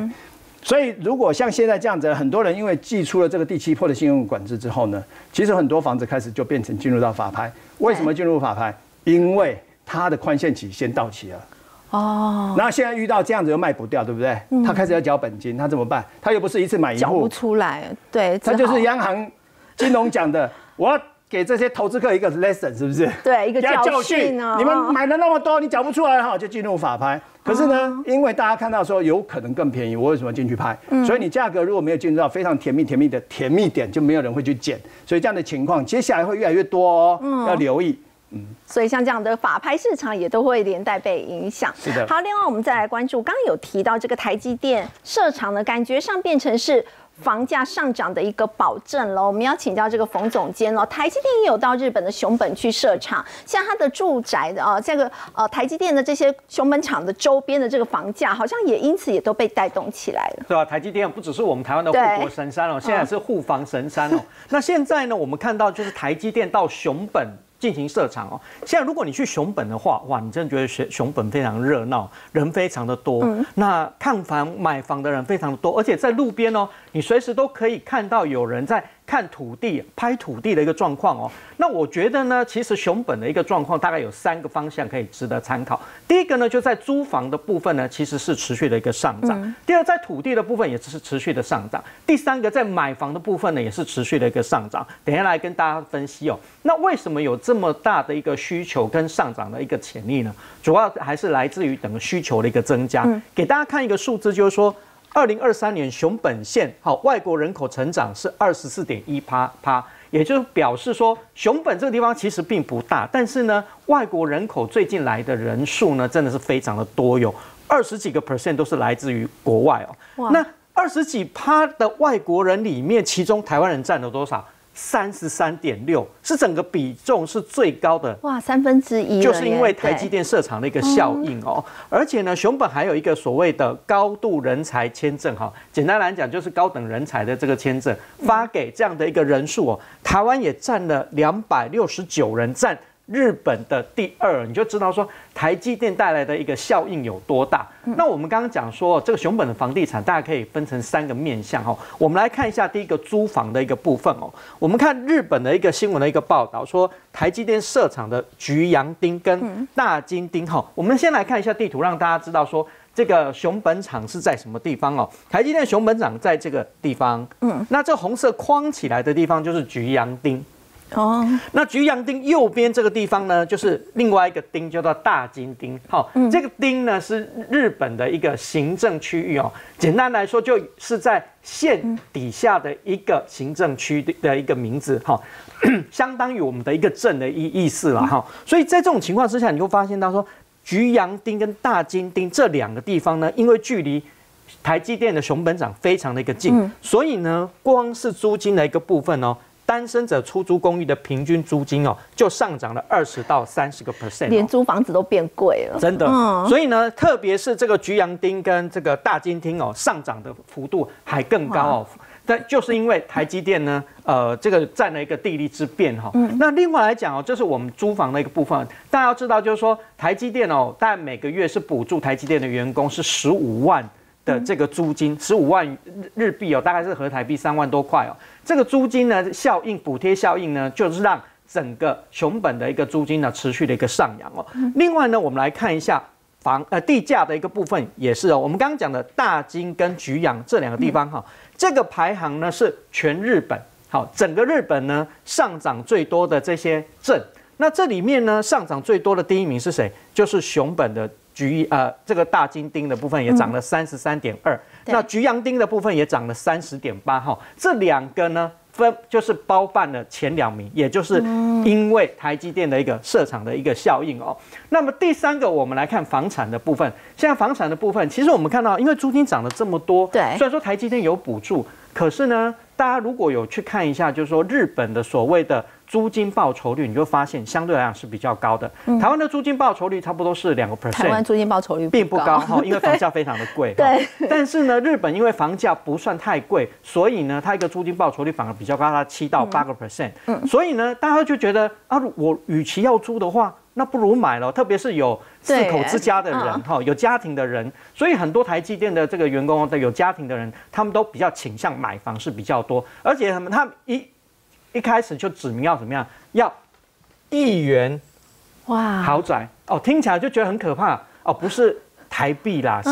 所以，如果像现在这样子，很多人因为寄出了这个第七波的信用管制之后呢，其实很多房子开始就变成进入到法拍。为什么进入法拍？因为它的宽限期先到期了。哦。那现在遇到这样子又卖不掉，对不对？他开始要缴本金，他怎么办？他又不是一次买一户。缴不出来。对。他就是央行金融讲的，我。给这些投资客一个 lesson 是不是？对，一个教训啊！你们买了那么多，你缴不出来哈，就进入法拍。可是呢，因为大家看到说有可能更便宜，我为什么进去拍？所以你价格如果没有进入到非常甜蜜甜蜜的甜蜜点，就没有人会去捡。所以这样的情况，接下来会越来越多哦，要留意。嗯，所以像这样的法拍市场也都会连带被影响。是的。好，另外我们再来关注，刚刚有提到这个台积电设厂呢，感觉上变成是。房价上涨的一个保证了，我们要请教这个冯总监哦。台积电也有到日本的熊本去设厂，像它的住宅的啊，这个呃台积电的这些熊本厂的周边的这个房价，好像也因此也都被带动起来了。对啊，台积电不只是我们台湾的护国神山哦，现在是护房神山哦。那现在呢，我们看到就是台积电到熊本。进行设厂哦，现在如果你去熊本的话，哇，你真的觉得熊熊本非常热闹，人非常的多。那看房买房的人非常的多，而且在路边哦，你随时都可以看到有人在。看土地拍土地的一个状况哦。那我觉得呢，其实熊本的一个状况大概有三个方向可以值得参考。第一个呢，就在租房的部分呢，其实是持续的一个上涨。第二，在土地的部分也是持续的上涨。第三个，在买房的部分呢，也是持续的一个上涨。等下来跟大家分析哦。那为什么有这么大的一个需求跟上涨的一个潜力呢？主要还是来自于整个需求的一个增加。给大家看一个数字，就是说。二零二三年熊本县好外国人口成长是二十四点一趴趴，也就是表示说熊本这个地方其实并不大，但是呢外国人口最近来的人数呢真的是非常的多，有二十几个 percent 都是来自于国外哦。那二十几趴的外国人里面，其中台湾人占了多少？三十三点六是整个比重是最高的哇，三分之一，就是因为台积电设厂的一个效应哦。而且呢，熊本还有一个所谓的高度人才签证哈，简单来讲就是高等人才的这个签证发给这样的一个人数哦，台湾也占了两百六十九人占。日本的第二，你就知道说台积电带来的一个效应有多大。那我们刚刚讲说，这个熊本的房地产，大家可以分成三个面向哦。我们来看一下第一个租房的一个部分哦。我们看日本的一个新闻的一个报道，说台积电设厂的菊阳町跟大金町哈。我们先来看一下地图，让大家知道说这个熊本厂是在什么地方哦。台积电熊本厂在这个地方，嗯，那这红色框起来的地方就是菊阳町。哦，那菊阳町右边这个地方呢，就是另外一个町，叫做大金町。好，这个町呢是日本的一个行政区域哦。简单来说，就是在县底下的一个行政区的一个名字。哈，相当于我们的一个镇的意意思了。哈，所以在这种情况之下，你会发现到说，菊阳町跟大金町这两个地方呢，因为距离台积电的熊本厂非常的一个近，所以呢，光是租金的一个部分哦。单身者出租公寓的平均租金哦，就上涨了二十到三十个 percent，连租房子都变贵了，真的。所以呢，特别是这个菊阳町跟这个大金町哦，上涨的幅度还更高哦。但就是因为台积电呢，呃，这个占了一个地利之便哈。那另外来讲哦，这是我们租房的一个部分。大家要知道，就是说台积电哦，大概每个月是补助台积电的员工是十五万的这个租金，十五万日币哦，大概是合台币三万多块哦。这个租金呢，效应补贴效应呢，就是让整个熊本的一个租金呢持续的一个上扬哦。另外呢，我们来看一下房呃地价的一个部分也是哦。我们刚刚讲的大金跟菊阳这两个地方哈，这个排行呢是全日本好，整个日本呢上涨最多的这些镇。那这里面呢上涨最多的第一名是谁？就是熊本的菊呃这个大金丁的部分也涨了三十三点二。那菊阳丁的部分也涨了三十点八哈，这两个呢分就是包办了前两名，也就是因为台积电的一个设厂的一个效应哦。那么第三个，我们来看房产的部分。现在房产的部分，其实我们看到，因为租金涨了这么多，对，虽然说台积电有补助，可是呢，大家如果有去看一下，就是说日本的所谓的。租金报酬率，你就发现相对来讲是比较高的。台湾的租金报酬率差不多是两个 percent。台湾租金报酬率并不高哈，因为房价非常的贵。对。但是呢，日本因为房价不算太贵，所以呢，它一个租金报酬率反而比较高，它七到八个 percent。嗯。所以呢，大家就觉得啊，我与其要租的话，那不如买了。特别是有四口之家的人哈，有家庭的人，所以很多台积电的这个员工的有家庭的人，他们都比较倾向买房是比较多，而且他们一。一开始就指明要怎么样，要亿元哇。豪宅。哦，听起来就觉得很可怕。哦，不是台币啦，是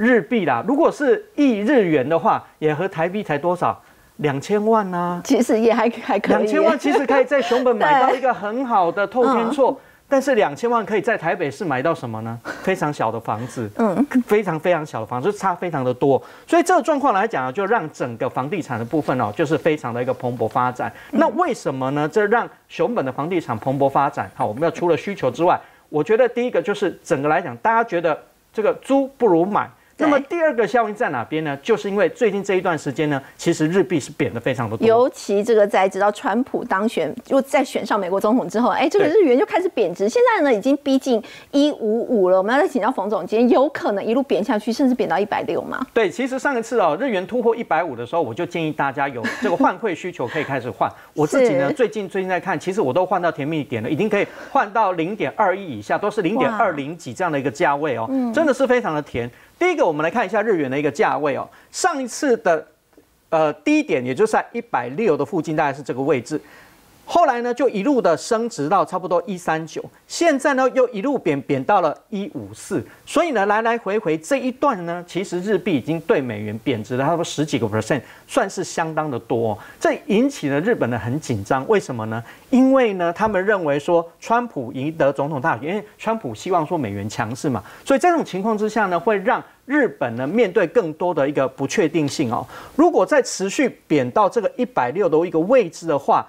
日币啦。如果是亿日元的话，也和台币才多少？两千万呢？其实也还还可以，两千万其实可以在熊本买到 一个很好的透天厝。但是两千万可以在台北市买到什么呢？非常小的房子，嗯，非常非常小的房子，差非常的多。所以这个状况来讲啊，就让整个房地产的部分哦，就是非常的一个蓬勃发展。那为什么呢？这让熊本的房地产蓬勃发展。好，我们要除了需求之外，我觉得第一个就是整个来讲，大家觉得这个租不如买。那么第二个效应在哪边呢？就是因为最近这一段时间呢，其实日币是贬的非常的多。尤其这个在直到川普当选，又再选上美国总统之后，哎，这个日元就开始贬值。现在呢，已经逼近一五五了。我们要再请教冯总监，有可能一路贬下去，甚至贬到一百六吗？对，其实上一次哦，日元突破一百五的时候，我就建议大家有这个换汇需求可以开始换。我自己呢，最近最近在看，其实我都换到甜蜜点了，已经可以换到零点二一以下，都是零点二零几这样的一个价位哦，真的是非常的甜。第一个，我们来看一下日元的一个价位哦。上一次的，呃低点，也就是在一百六的附近，大概是这个位置。后来呢，就一路的升值到差不多一三九，现在呢又一路贬贬到了一五四，所以呢来来回回这一段呢，其实日币已经对美元贬值了差不多十几个 percent，算是相当的多。这引起了日本的很紧张，为什么呢？因为呢他们认为说川普赢得总统大选，因为川普希望说美元强势嘛，所以这种情况之下呢，会让日本呢面对更多的一个不确定性哦。如果再持续贬到这个一百六的一个位置的话，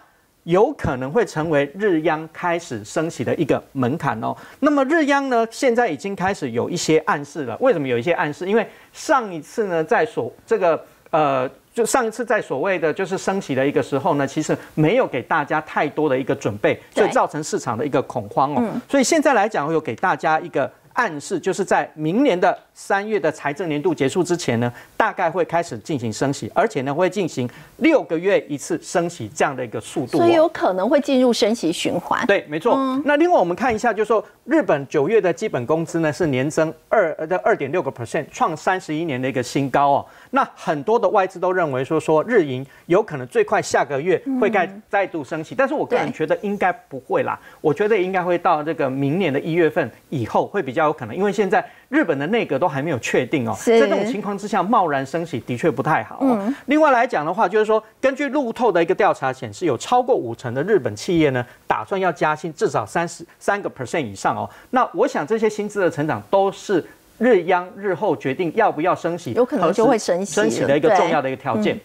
有可能会成为日央开始升息的一个门槛哦。那么日央呢，现在已经开始有一些暗示了。为什么有一些暗示？因为上一次呢，在所这个呃，就上一次在所谓的就是升息的一个时候呢，其实没有给大家太多的一个准备，所以造成市场的一个恐慌哦。所以现在来讲，有给大家一个暗示，就是在明年的。三月的财政年度结束之前呢，大概会开始进行升息，而且呢会进行六个月一次升息这样的一个速度，所以有可能会进入升息循环。对，没错。那另外我们看一下，就是说日本九月的基本工资呢是年增二的二点六个 percent，创三十一年的一个新高哦。那很多的外资都认为说说日银有可能最快下个月会再再度升息，但是我个人觉得应该不会啦，我觉得应该会到这个明年的一月份以后会比较有可能，因为现在。日本的内阁都还没有确定哦，在这种情况之下，贸然升息的确不太好。嗯，另外来讲的话，就是说，根据路透的一个调查显示，有超过五成的日本企业呢，打算要加薪至少三十三个 percent 以上哦。那我想这些薪资的成长都是日央日后决定要不要升息，有可能就会升息升息的一个重要的一个条件。